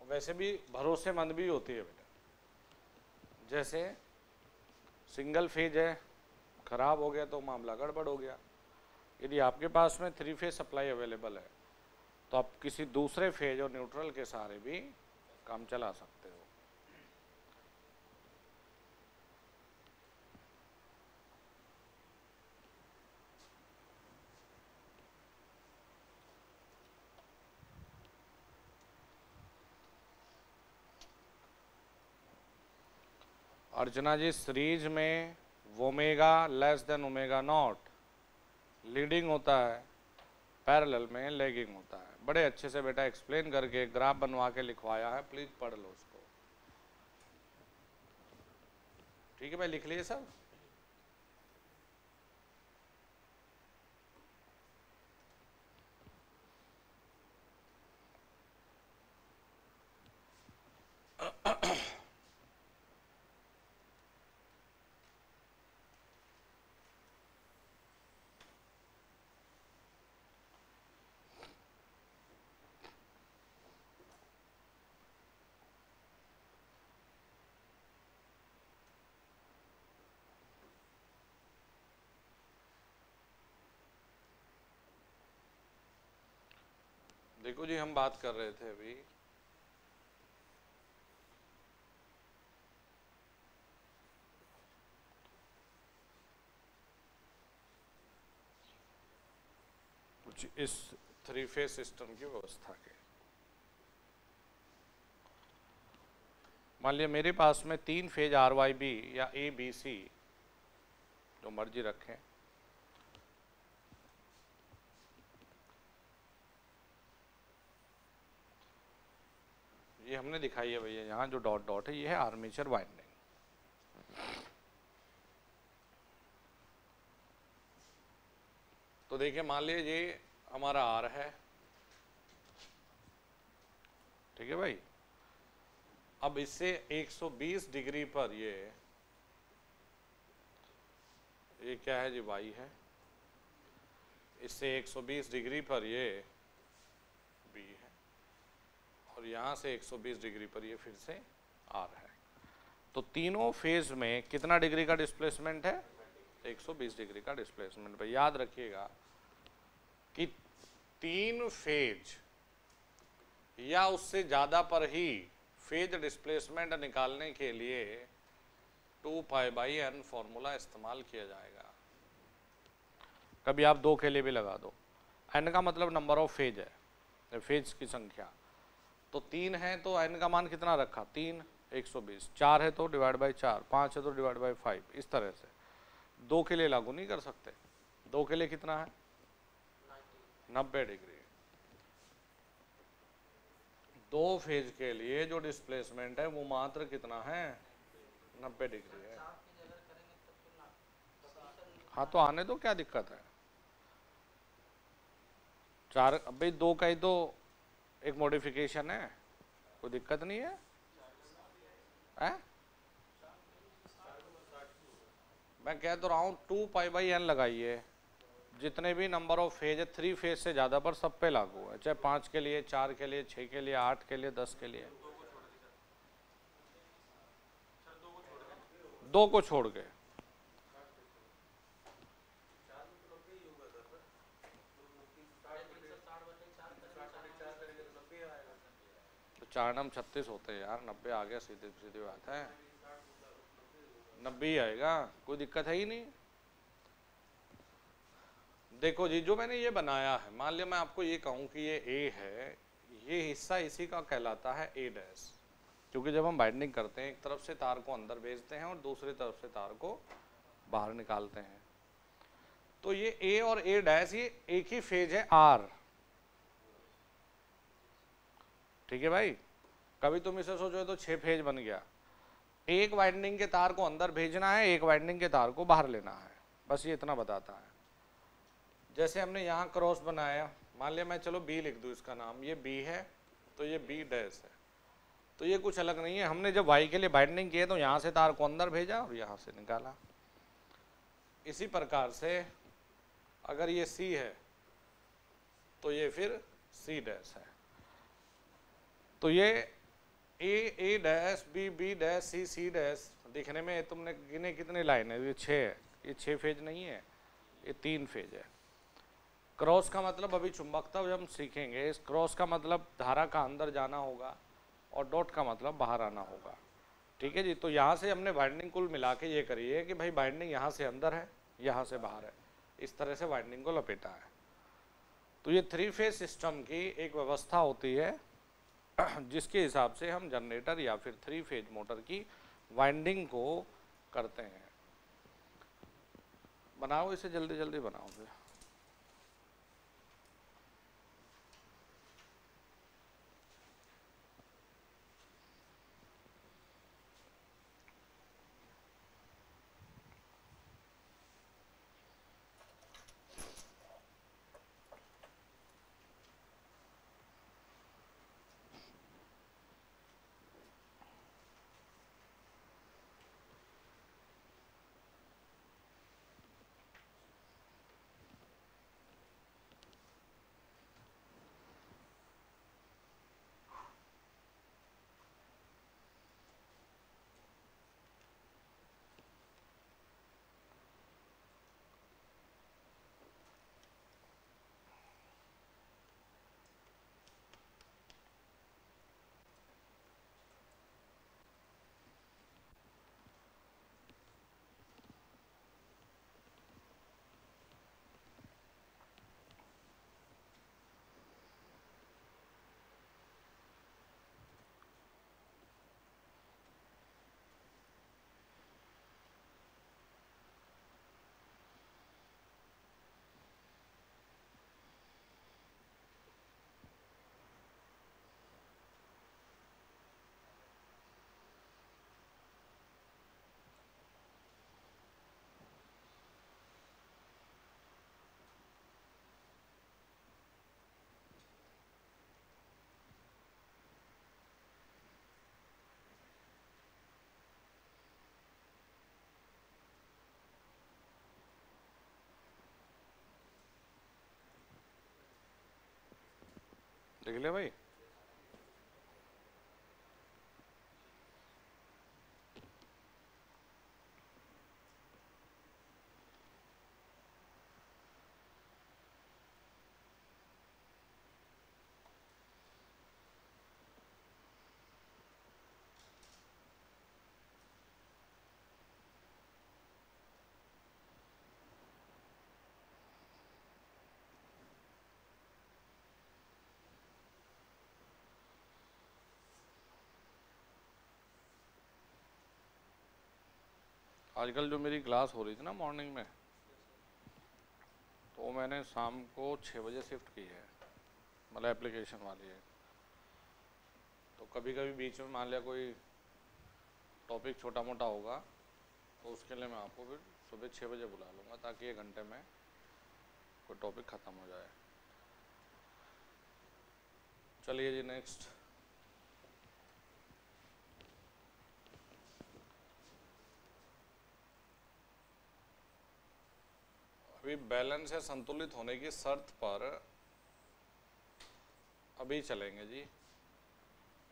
वैसे भी भरोसेमंद भी होती है बेटा। जैसे सिंगल फ़ेज़ है, ख़राब हो गया तो मामला गड़बड़ हो गया। यदि आपके पास में थ्री फ़ेज़ सप्लाई अवेलेबल है तो आप किसी दूसरे फ़ेज़ और न्यूट्रल के सहारे भी काम चला सकते हो। अर्चना जी, सीरीज़ में omega less than omega not leading होता है, पैरेलल में लेगिंग होता है। बड़े अच्छे से बेटा एक्सप्लेन करके ग्राफ बनवा के लिखवाया है, प्लीज़ पढ़ लो उसको। ठीक है भाई, लिख लिए सब? देखो जी, हम बात कर रहे थे अभी। कुछ इस थ्री फ़ेज़ सिस्टम की व्यवस्था के। मान लिया मेरे पास में तीन फ़ेज़ आर वाई बी या ए बी सी, जो मर्ज़ी रखें। ये हमने दिखाई है भैया, यहाँ जो डॉट डॉट है, ये है आर्मेचर वाइंडिंग तो देखिए, मान लीजिए ये हमारा आर है। ठीक है भाई? अब इससे 120 डिग्री पर ये ये क्या है जी वाई है। इससे 120 डिग्री पर ये बी है। और यहाँ से 120 डिग्री पर ये फिर से आर है। तो तीनों फ़ेज़ में कितना डिग्री का डिस्प्लेसमेंट है? 120 डिग्री का डिस्प्लेसमेंट भाई, याद रखिएगा कि तीन फ़ेज़ या उससे ज़्यादा पर ही फ़ेज़ डिस्प्लेसमेंट निकालने के लिए two five by N formula इस्तेमाल किया जाएगा। कभी आप दो के लिए भी लगा दो। एन का मतलब नंबर ऑफ़ फ़ेज़ है फ़ेज़ की संख्या। तो तीन है तो एन का मान कितना रखा? तीन 120 चार है तो डिवाइड बाई चार। पाँच है तो डिवाइड बाई फाइव इस तरह से। दो के लिए लागू नहीं कर सकते। दो के लिए कितना है? नब्बे डिग्री। दो फ़ेज़ के लिए जो डिस्प्लेसमेंट है, वो मात्र कितना है? नब्बे डिग्री है। हाँ तो आने दो, क्या दिक्कत है? चार भाई दो का ही तो एक मॉडिफिकेशन है। कोई दिक्कत नहीं है? है? मैं कह तो रहा हूँ टू पाई बाई एन लगाइए। जितने भी नंबर ऑफ़ फ़ेज़ है थ्री फ़ेज़ से ज़्यादा पर सब पे लागू है। चाहे पाँच के लिए, चार के लिए छः के लिए, आठ के लिए, दस के लिए। दो को छोड़ के चार नम छत्तीस होते हैं यार, नब्बे आ गया सीधी सीधी बात है। नब्बे आएगा, कोई दिक्कत है ही नहीं। देखो जी, जो मैंने ये बनाया है, मान लिया मैं आपको ये कहूँ कि ये ए है, ये हिस्सा इसी का कहलाता है ए डैश क्योंकि जब हम बाइंडिंग करते हैं, एक तरफ़ से तार को अंदर भेजते हैं और दूसरी तरफ़ से तार को बाहर निकालते हैं। तो ये ए और ए डैश ये एक ही फ़ेज़ है आर ठीक है भाई? कभी तुम इसे सोचो तो छह फ़ेज़ बन गया। एक वाइंडिंग के तार को अंदर भेजना है, एक वाइंडिंग के तार को बाहर लेना है। बस ये इतना बताता है। जैसे हमने यहाँ क्रॉस बनाया, मान लिया मैं चलो बी लिख दूँ इसका नाम, ये बी है तो ये बी डैश है। तो ये कुछ अलग नहीं है, हमने जब वाई के लिए बाइंडिंग किया तो यहाँ से तार को अंदर भेजा और यहाँ से निकाला। इसी प्रकार से अगर ये सी है तो ये फिर सी डैश है। तो ये A A dash B B dash C C dash दिखने में तुमने गिने कितने लाइन है? ये छः है। ये छः फ़ेज़ नहीं है, ये तीन फ़ेज़ है। क्रॉस का मतलब अभी चुंबकता हम सीखेंगे। इस क्रॉस का मतलब धारा का अंदर जाना होगा और डॉट का मतलब बाहर आना होगा। ठीक है जी? तो यहाँ से हमने बाइंडिंग कुल मिला के ये करी है कि भाई बाइंडिंग यहाँ से अंदर है, यहाँ से बाहर है। इस तरह से बाइंडिंग को लपेटा है। तो ये थ्री फ़ेज़ सिस्टम की एक व्यवस्था होती है। जिसके हिसाब से हम जनरेटर या फिर थ्री फ़ेज़ मोटर की वाइंडिंग को करते हैं। बनाओ इसे जल्दी जल्दी बनाओ फिर। देख लिया भाई। आजकल जो मेरी क्लास हो रही थी ना मॉर्निंग में तो मैंने शाम को छः बजे शिफ्ट की है मतलब एप्लीकेशन वाली है। तो कभी कभी बीच में मान लिया कोई टॉपिक छोटा मोटा होगा तो उसके लिए मैं आपको फिर सुबह छः बजे बुला लूँगा, ताकि एक घंटे में कोई टॉपिक ख़त्म हो जाए। चलिए जी नेक्स्ट अभी बैलेंस या संतुलित होने की शर्त पर अभी चलेंगे जी।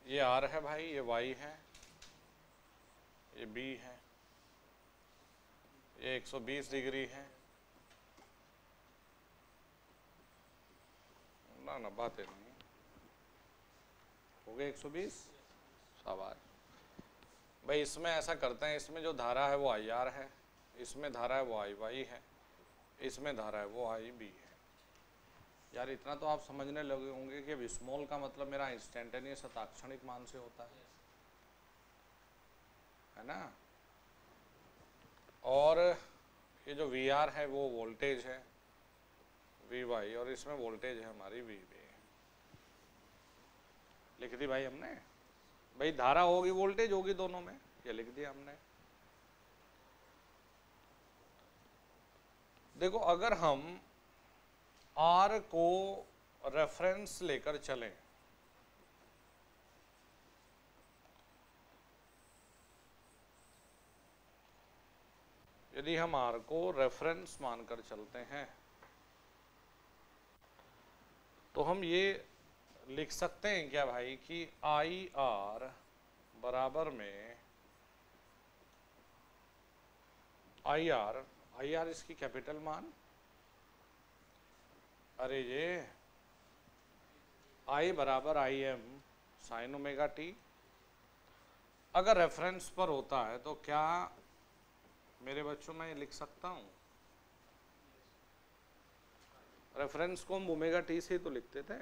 ये आर है भाई, ये वाई है, ये बी है, ये 120 डिग्री है। ना ना, बातें नहीं। हो गए 120 शाबाश भाई इसमें ऐसा करते हैं, इसमें जो धारा है वो आई आर है, इसमें धारा है वो आई वाई है। इसमें धारा है, वो आई बी है। यार, इतना तो आप समझने लगे होंगे कि स्मॉल का मतलब मेरा इंस्टेंटेनियस ताक्षणिक मान से होता है। है ना? और ये जो वी आर है, वो वोल्टेज है वी वाई और इसमें वोल्टेज है हमारी वी बी लिख दी भाई हमने? भाई, धारा होगी वोल्टेज होगी दोनों में। ये लिख दिया हमने। देखो, अगर हम आर को रेफरेंस लेकर चलें, यदि हम आर को रेफरेंस मानकर चलते हैं तो हम ये लिख सकते हैं क्या भाई, कि आई आर बराबर में आई आर आई आर इसकी कैपिटल मान। अरे ये। आई बराबर I M sine omega T. अगर रेफरेंस पर होता है तो क्या मेरे बच्चों में लिख सकता हूँ? रेफरेंस को हम ओमेगा टी से ही तो लिखते थे।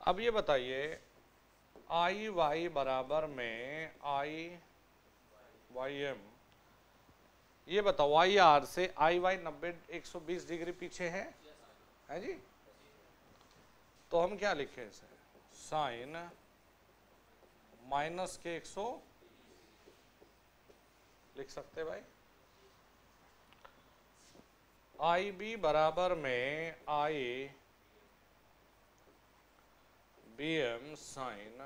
अब ये बताइए, आई वाई बराबर में आई वाई एम ये बताओ आई आर से आई वाई नब्बे, एक सौ बीस डिग्री पीछे है? है जी? तो हम क्या लिखे इसे? साइन माइनस के एक सौ लिख सकते भाई? आई बी बराबर में आई बी एम साइन।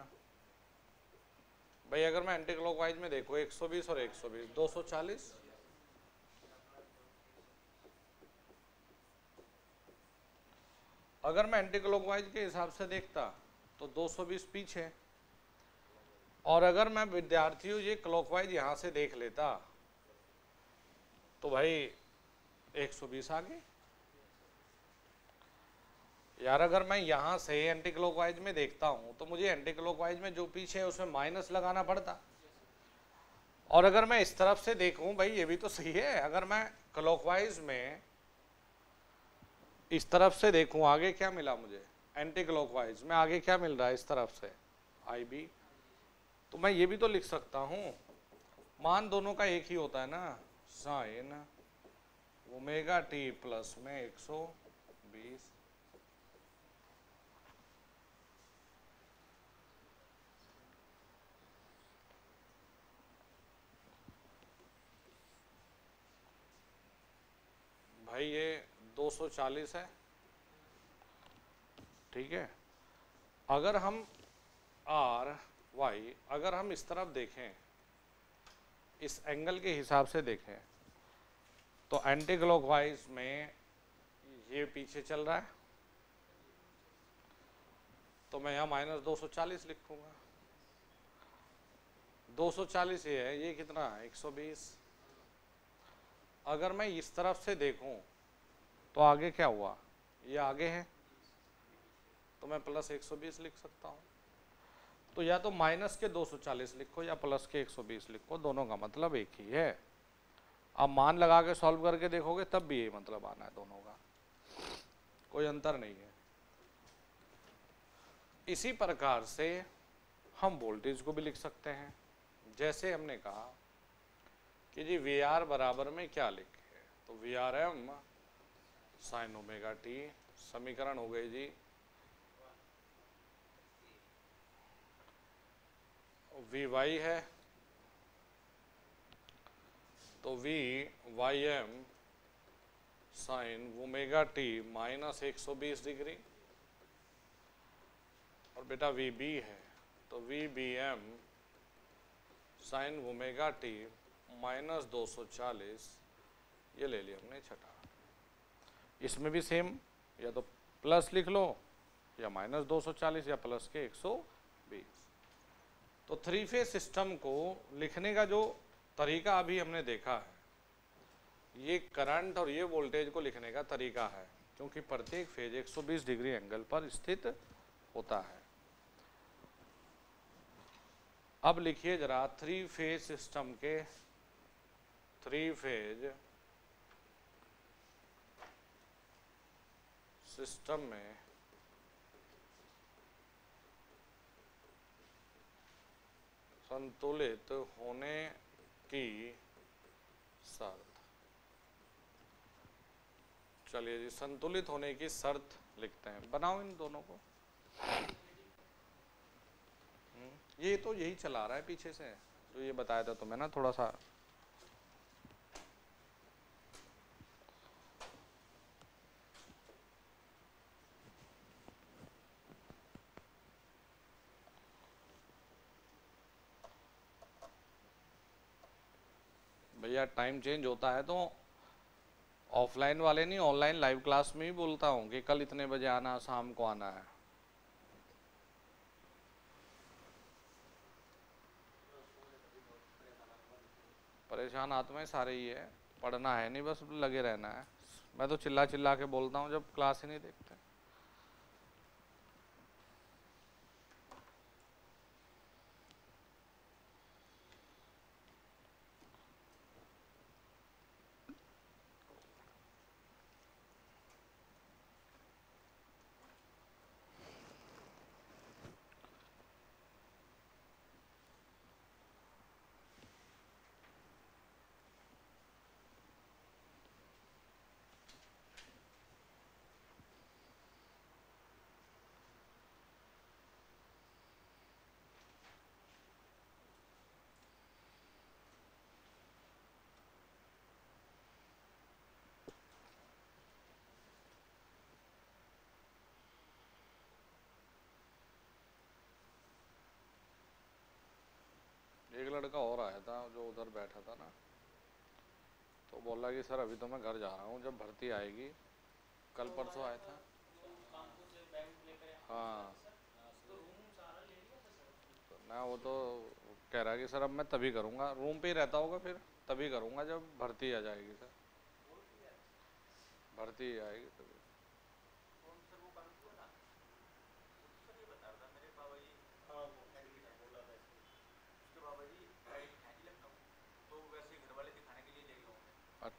भाई, अगर मैं एंटी क्लॉकवाइज में देखो 120 और 120 240 अगर मैं एंटी क्लॉकवाइज के हिसाब से देखता तो 220 पीछे और अगर मैं विद्यार्थियों ये क्लॉकवाइज यहाँ से देख लेता तो भाई 120 आगे यार, अगर मैं यहाँ से एंटी क्लॉकवाइज में देखता हूँ तो मुझे एंटी क्लॉकवाइज में जो पीछे है उसमें माइनस लगाना पड़ता। और अगर मैं इस तरफ़ से देखूँ, भाई, ये भी तो सही है। अगर मैं क्लॉकवाइज में इस तरफ़ से देखूँ, आगे क्या मिला मुझे? एंटी क्लॉकवाइज में आगे क्या मिल रहा है इस तरफ़ से? आई बी तो मैं ये भी तो लिख सकता हूँ। मान दोनों का एक ही होता है ना? साइन ओमेगा टी प्लस में 120 भाई ये 240 है। ठीक है? अगर हम आर वाई अगर हम इस तरफ़ देखें, इस एंगल के हिसाब से देखें तो एंटी क्लॉकवाइज में ये पीछे चल रहा है। तो मैं यहाँ माइनस दो लिखूँगा। 240 ये है, ये कितना है? 120 अगर मैं इस तरफ़ से देखूँ तो आगे क्या हुआ? ये आगे है। तो मैं प्लस 120 लिख सकता हूँ। तो या तो माइनस के 240 लिखो या प्लस के 120 लिखो, दोनों का मतलब एक ही है। आप मान लगा के सॉल्व करके देखोगे, तब भी यही मतलब आना है दोनों का। कोई अंतर नहीं है। इसी प्रकार से हम वोल्टेज को भी लिख सकते हैं। जैसे हमने कहा कि जी वी आर बराबर में क्या लिखे तो V R M sine omega T समीकरण हो गई जी। वी वाई है। तो V Y M sine omega T minus एक सौ बीस डिग्री। और बेटा वी बी है। तो V B M sine omega T minus दो सौ चालीस, ये ले लिया हमने छठा। इसमें भी सेम या तो प्लस लिख लो, या माइनस दो सौ चालीस, या प्लस के एक सौ बीस। तो थ्री फ़ेज़ सिस्टम को लिखने का जो तरीका अभी हमने देखा है, ये करंट और ये वोल्टेज को लिखने का तरीका है, क्योंकि प्रत्येक फ़ेज़ 120 डिग्री एंगल पर स्थित होता है। अब लिखिए जरा थ्री फ़ेज़ सिस्टम के थ्री फ़ेज़ सिस्टम में संतुलित होने की शर्त। चलिए जी संतुलित होने की शर्त लिखते हैं। बनाओ इन दोनों को। हम्म, ये तो यही चला रहा है पीछे से। जो ये बताया था तुम्हें ना थोड़ा सा भैया टाइम चेंज होता है तो ऑफलाइन वाले नहीं ऑनलाइन लाइव क्लास में ही बोलता हूँ कि कल इतने बजे आना, शाम को आना है। परेशान आत्माएँ सारे ही है, पढ़ना है नहीं, बस लगे रहना है। मैं तो चिल्ला चिल्ला के बोलता हूँ, जब क्लास ही नहीं देखते एक लड़का और आया था जो उधर बैठा था ना। तो बोला कि सर अभी तो मैं घर जा रहा हूँ जब भर्ती आएगी कल परसों आया था। हाँ। तो ना वो तो कह रहा कि सर अब मैं तभी करूँगा रूम पे ही रहता होगा फिर तभी करूँगा जब भर्ती आ जाएगी सर। भर्ती आएगी तभी।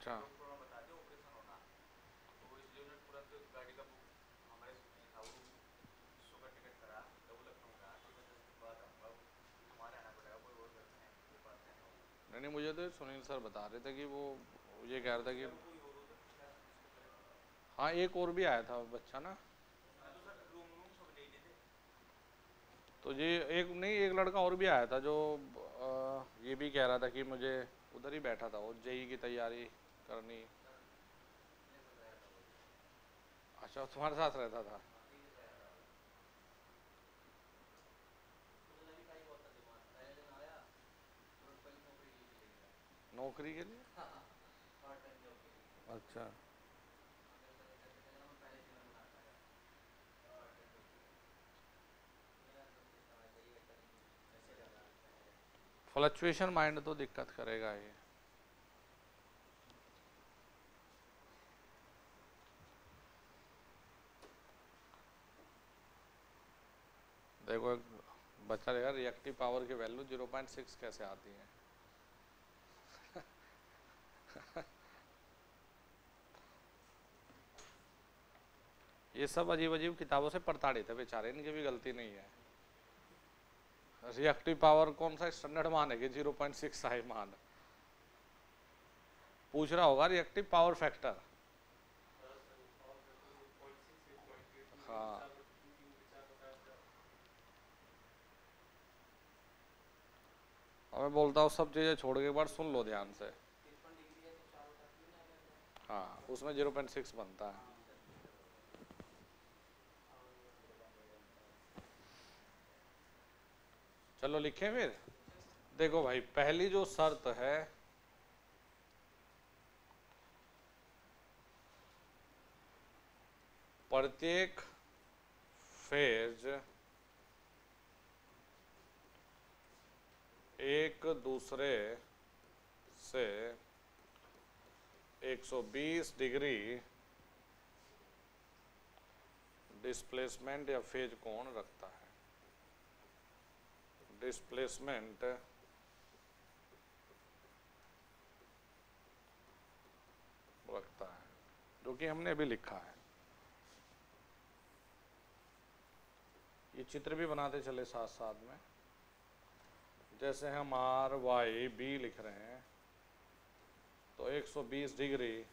अच्छा। नहीं मुझे तो सुनील सर बता रहे थे कि वो ये कह रहा था कि हाँ एक और भी आया था बच्चा ना। तो ये एक नहीं एक लड़का और भी आया था जो आ, ये भी कह रहा था कि मुझे उधर ही बैठा था वो जेई की तैयारी करनी। अच्छा तुम्हारे साथ रहता था? नौकरी के लिए? अच्छा। फ्लक्चुएशन माइंड तो दिक्कत करेगा ये। देखो एक बच्चा रहेगा रिएक्टिव पावर की वैल्यू 0.6 कैसे आती है? ये सब अजीब अजीब किताबों से प्रताड़ित है, बेचारे, इनकी भी गलती नहीं है। रिएक्टिव पावर कौन सा स्टैंडर्ड मान है कि 0.6 आए मान? पूछ रहा होगा रिएक्टिव पावर फैक्टर हाँ और मैं बोलता हूँ, सब चीज़ें छोड़ के एक बार सुन लो ध्यान से। हाँ उसमें ज़ीरो पॉइंट सिक्स बनता है। चलो लिखें फिर। देखो भाई, पहली जो शर्त है, प्रत्येक फ़ेज़ एक दूसरे से 120 डिग्री डिस्प्लेसमेंट या फ़ेज़ कोण रखता है। डिस्प्लेसमेंट रखता है, जो कि हमने अभी लिखा है। ये चित्र भी बनाते चले साथ साथ में। जैसे हम आर वाई बी लिख रहे हैं तो 120 डिग्री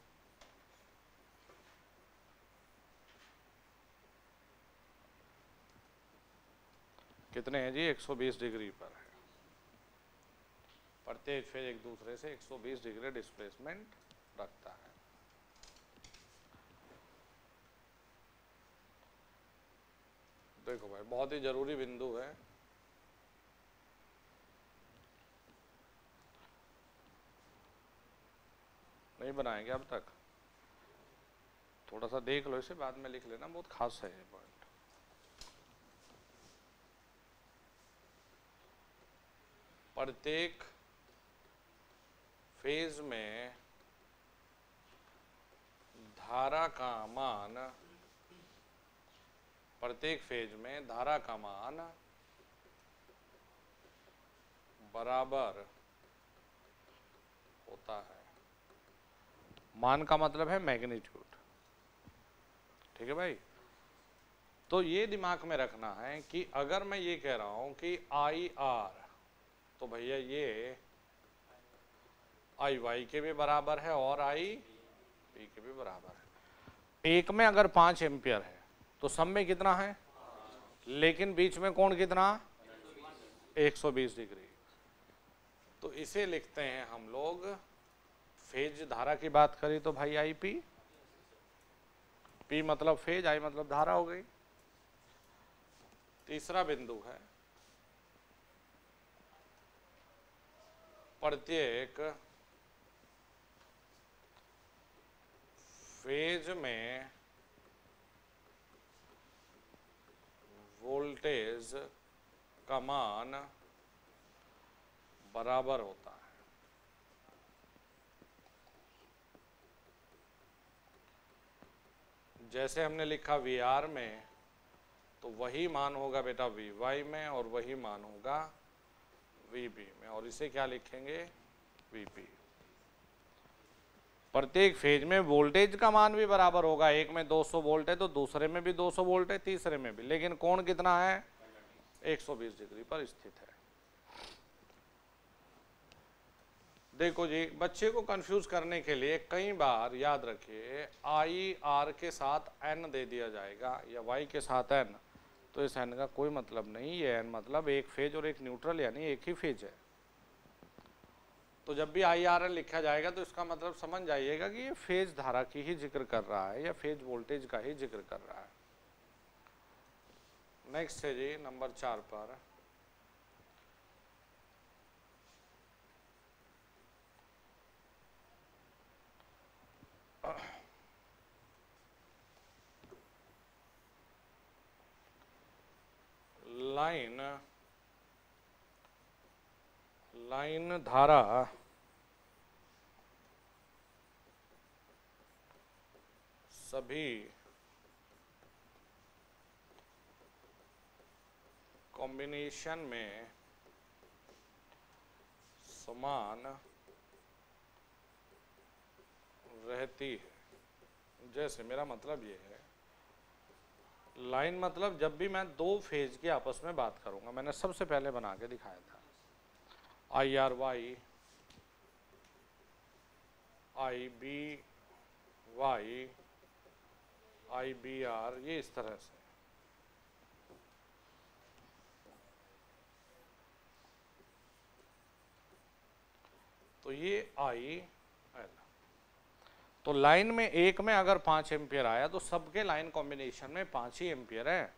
कितने हैं जी? 120 डिग्री पर है। प्रत्येक फ़ेज़ एक दूसरे से 120 डिग्री डिस्प्लेसमेंट रखता है। देखो भाई, बहुत ही ज़रूरी बिंदु है। नहीं बनाएँगे अब तक। थोड़ा सा देख लो इसे, बाद में लिख लेना, बहुत खास है ये पॉइंट प्रत्येक फ़ेज़ में धारा का मान, प्रत्येक फ़ेज़ में धारा का मान बराबर होता है। मान का मतलब है मैग्नीट्यूड। ठीक है भाई? तो ये दिमाग में रखना है कि अगर मैं ये कह रहा हूँ कि आई आर तो भैया ये आई वाई के भी बराबर है और आई पी के भी बराबर है। एक में अगर पाँच एम्पियर है तो सब में कितना है? लेकिन बीच में कौन कितना? 120 डिग्री। तो इसे लिखते हैं हम लोग फ़ेज़ धारा की बात करें तो भाई आई पी। पी मतलब फ़ेज़, आई मतलब धारा हो गई। तीसरा बिंदु है। प्रत्येक फ़ेज़ में वोल्टेज का मान बराबर होता है। जैसे हमने लिखा वी आर में तो वही मान होगा बेटा वी वाई में और वही मान होगा वी बी में। और इसे क्या लिखेंगे? वी पी प्रत्येक फ़ेज़ में वोल्टेज का मान भी बराबर होगा। एक में 200 वोल्ट है तो दूसरे में भी 200 वोल्ट है, तीसरे में भी। लेकिन कौन कितना है? 120 डिग्री पर स्थित है। देखो जी, बच्चे को कंफ्यूज करने के लिए कई बार याद रखिए आई आर के साथ एन दे दिया जाएगा या वाई के साथ एन तो इस एन का कोई मतलब नहीं, ये एन मतलब एक फ़ेज़ और एक न्यूट्रल यानी एक ही फ़ेज़ है। तो जब भी आई आर एल लिखा जाएगा तो इसका मतलब समझ जाइएगा कि ये फ़ेज़ धारा की ही ज़िक्र कर रहा है या फ़ेज़ वोल्टेज का ही ज़िक्र कर रहा है। नेक्स्ट है जी नंबर चार पर। लाइन लाइन धारा सभी कॉम्बिनेशन में समान रहती है। जैसे मेरा मतलब ये है लाइन मतलब जब भी मैं दो फ़ेज़ की आपस में बात करूँगा, मैंने सबसे पहले बना के दिखाया था। I R Y I B Y I B R ये इस तरह से। तो ये आई तो लाइन में एक में अगर पाँच एम्पियर आया तो सबके लाइन कॉम्बिनेशन में पाँच ही एम्पियर है।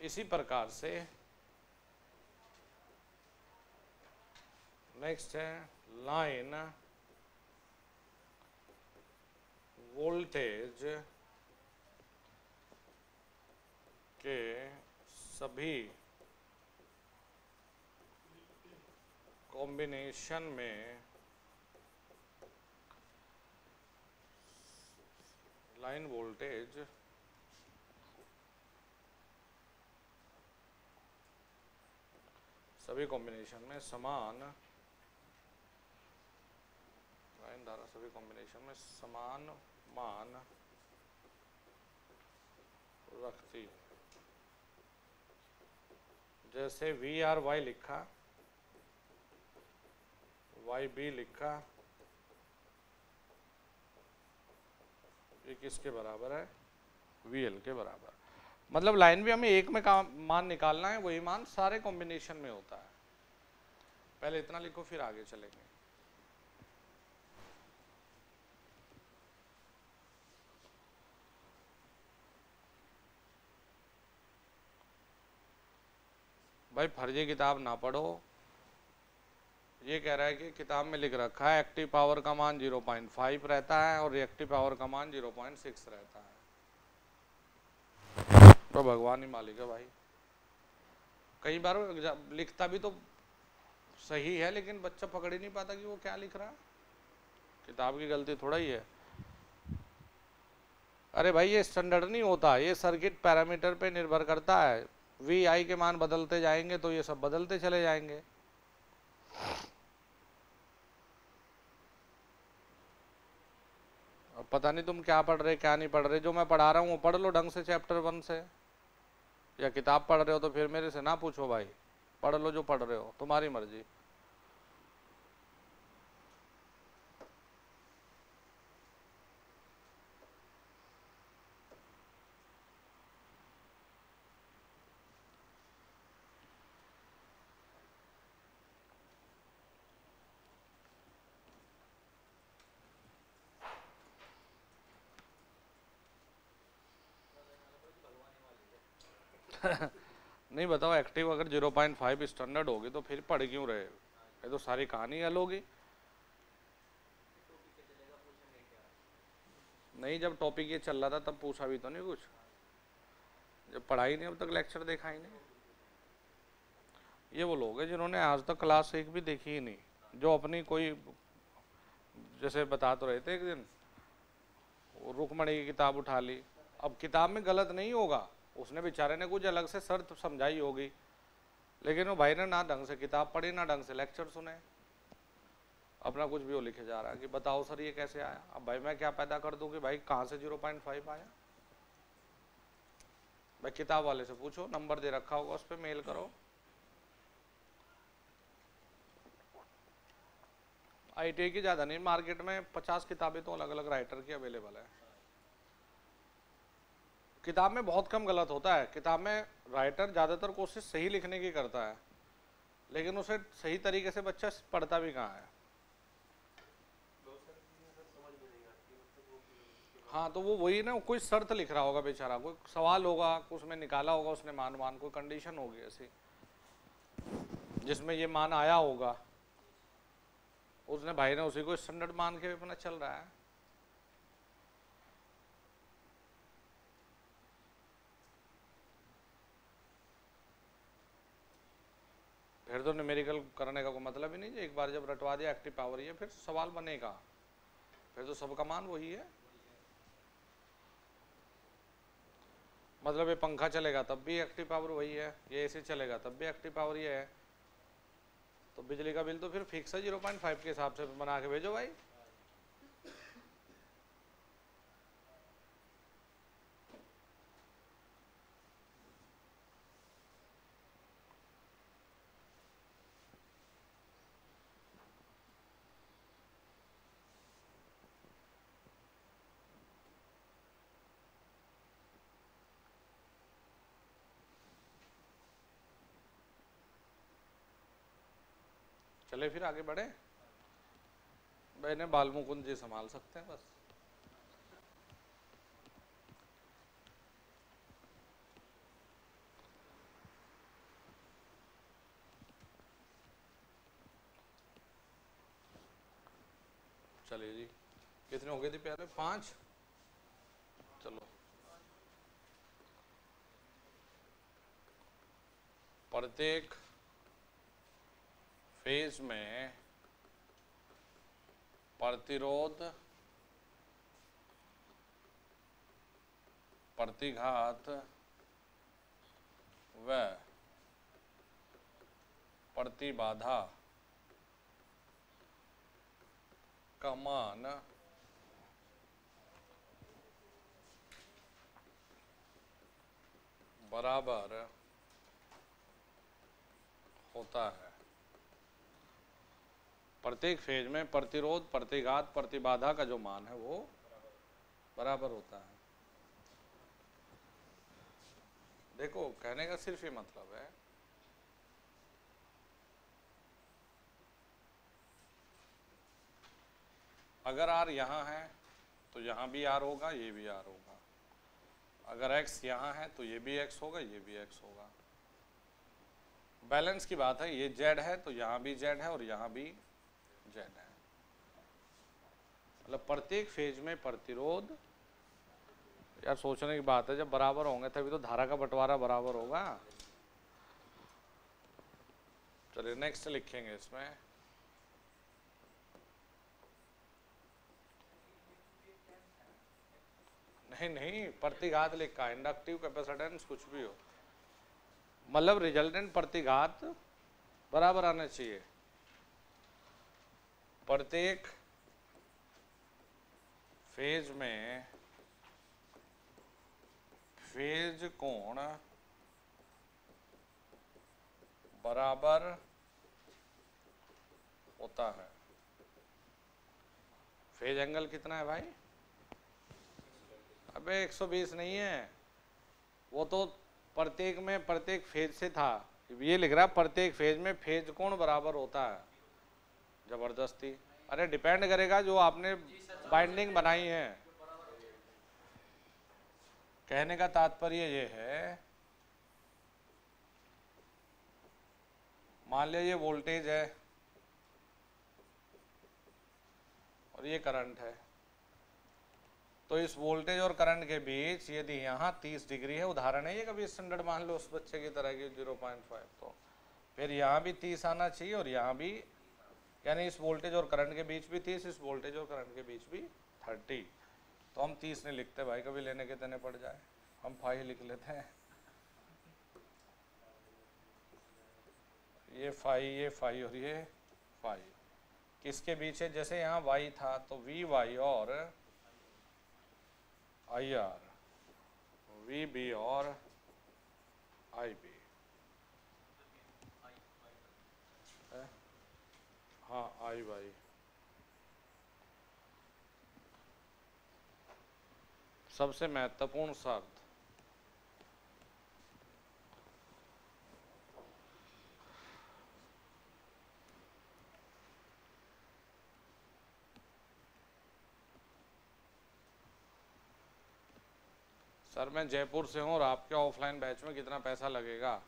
इसी प्रकार से नेक्स्ट है, लाइन वोल्टेज के सभी कॉम्बिनेशन में लाइन वोल्टेज सभी कॉम्बिनेशन में समान, लाइन धारा सभी कॉम्बिनेशन में समान मान रखती। जैसे वी आर वाई लिखा वाई बी लिखा ये किसके बराबर है वी एल के बराबर। मतलब लाइन भी हमें एक में का मान निकालना है, वही मान सारे कॉम्बिनेशन में होता है। पहले इतना लिखो, फिर आगे चलेंगे। भाई फर्जी किताब ना पढ़ो ये कह रहा है कि किताब में लिख रखा है एक्टिव पावर का मान 0.5 रहता है और रिएक्टिव पावर का मान 0.6 रहता है। तो भगवान ही मालिक है भाई। कई बार लिखता भी तो सही है, लेकिन बच्चा पकड़ ही नहीं पाता कि वो क्या लिख रहा है। किताब की गलती थोड़ा ही है। अरे भाई, ये स्टैंडर्ड नहीं होता। ये सर्किट पैरामीटर पे निर्भर करता है। वी आई के मान बदलते जाएँगे तो ये सब बदलते चले जाएँगे। पता नहीं तुम क्या पढ़ रहे, क्या नहीं पढ़ रहे। जो मैं पढ़ा रहा हूँ, वो पढ़ लो ढंग से चैप्टर वन से। या किताब पढ़ रहे हो तो फिर मेरे से ना पूछो भाई। पढ़ लो जो पढ़ रहे हो, तुम्हारी मर्ज़ी। नहीं, बताओ एक्टिव अगर 0.5 स्टैंडर्ड होगी तो फिर पढ़ क्यों रहे ये तो सारी कहानी हल होगी। नहीं, जब टॉपिक ये चल रहा था, तब पूछा भी तो नहीं कुछ। जब पढ़ाई नहीं, अब तक लेक्चर देखा ही नहीं। ये वो लोग हैं जिन्होंने आज तक क्लास एक भी देखी ही नहीं, जो अपनी कोई, जैसे बता तो रहे थे एक दिन रुकमणी की किताब उठा ली। अब किताब में गलत नहीं होगा। उसने बेचारे ने कुछ अलग से शर्त समझाई होगी। लेकिन वो भाई ने ना ढंग से किताब पढ़ी, ना ढंग से लेक्चर सुने। अपना कुछ भी वो लिखे जा रहा है कि बताओ सर ये कैसे आया? अब भाई मैं क्या पैदा कर दूँ कि भाई कहाँ से ज़ीरो पॉइंट फाइव आया? भाई किताब वाले से पूछो, नंबर दे रखा होगा, उस पर मेल करो। आई की ज़्यादा नहीं, मार्केट में पचास किताबें तो अलग अलग राइटर की अवेलेबल है। किताब में बहुत कम गलत होता है। किताब में राइटर ज़्यादातर कोशिश सही लिखने की करता है, लेकिन उसे सही तरीके से बच्चा पढ़ता भी कहाँ है? हाँ तो वो वही ना, कोई शर्त लिख रहा होगा बेचारा, कोई सवाल होगा उसमें निकाला होगा, उसने मान मान कोई कंडीशन होगी ऐसी, जिसमें ये मान आया होगा। उसने भाई ने उसी को स्टैंडर्ड मान के अपना चल रहा है। फिर तो न्यूमेरिकल करने का कोई मतलब ही नहीं एक बार जब रटवा दिया एक्टिव पावर ये फिर सवाल बनेगा। फिर तो सबका मान वही है। मतलब ये पंखा चलेगा, तब भी एक्टिव पावर वही है। ये एसी चलेगा, तब भी एक्टिव पावर ये है। तो बिजली का बिल तो फिर फिक्स है ज़ीरो पॉइंट फाइव के हिसाब से बना के भेजो भाई। चले फिर आगे बढ़े। बहने बाल मुकुंद जी संभाल सकते हैं, बस। चलिए जी, कितने हो गए थे प्यारे? पाँच? चलो। प्रत्येक फ़ेज़ में प्रतिरोध प्रतिघात व प्रतिबाधा का मान बराबर होता है। प्रत्येक फ़ेज़ में प्रतिरोध, प्रतिघात, प्रतिबाधा का जो मान है वो बराबर होता है। देखो, कहने का सिर्फ़ ये मतलब है अगर आर यहाँ है तो यहाँ भी आर होगा, ये भी आर होगा। अगर एक्स यहाँ है तो ये भी एक्स होगा, ये भी एक्स होगा। बैलेंस की बात है, ये जेड है तो यहाँ भी जेड है और यहाँ भी जेड है। मतलब प्रत्येक फ़ेज़ में प्रतिरोध, यार सोचने की बात है, जब बराबर होंगे तभी तो धारा का बंटवारा बराबर होगा। चलिए नेक्स्ट लिखेंगे इसमें। नहीं नहीं, प्रतिघात लिखा इंडक्टिव कैपेसिटेंस कुछ भी हो। मतलब रिजल्टेंट प्रतिघात बराबर आना चाहिए। प्रत्येक फ़ेज़ में फ़ेज़ कोण बराबर होता है। फ़ेज़ एंगल कितना है भाई? अबे 120 नहीं है। वो तो प्रत्येक में प्रत्येक फ़ेज़ से था। ये लिख रहा प्रत्येक फ़ेज़ में फ़ेज़ कोण बराबर होता है। ज़बरदस्ती। अरे डिपेंड करेगा जो आपने बाइंडिंग बनाई है। कहने का तात्पर्य ये है, मान लिया ये वोल्टेज है, और ये करंट है। तो इस वोल्टेज और करंट के बीच यदि यहाँ 30 डिग्री है, उदाहरण है, ये कभी स्टैंडर्ड मान लो उस बच्चे की तरह की 0.5 तो फिर यहाँ भी 30 आना चाहिए और यहाँ भी यानी इस वोल्टेज और करंट के बीच भी 30 इस वोल्टेज और करंट के बीच भी 30 तो हम 30 नहीं लिखते भाई, कभी लेने के देने पड़ जाए। हम फाइव लिख लेते हैं। ये फाइव ये फाइव और ये फाइव। किसके बीच है? जैसे यहाँ वाई था तो वी वाई और आई आर वी बी और आई बी हाँ आई भाई। सबसे महत्वपूर्ण शर्त सर, मैं जयपुर से हूँ और आपके ऑफलाइन बैच में कितना पैसा लगेगा?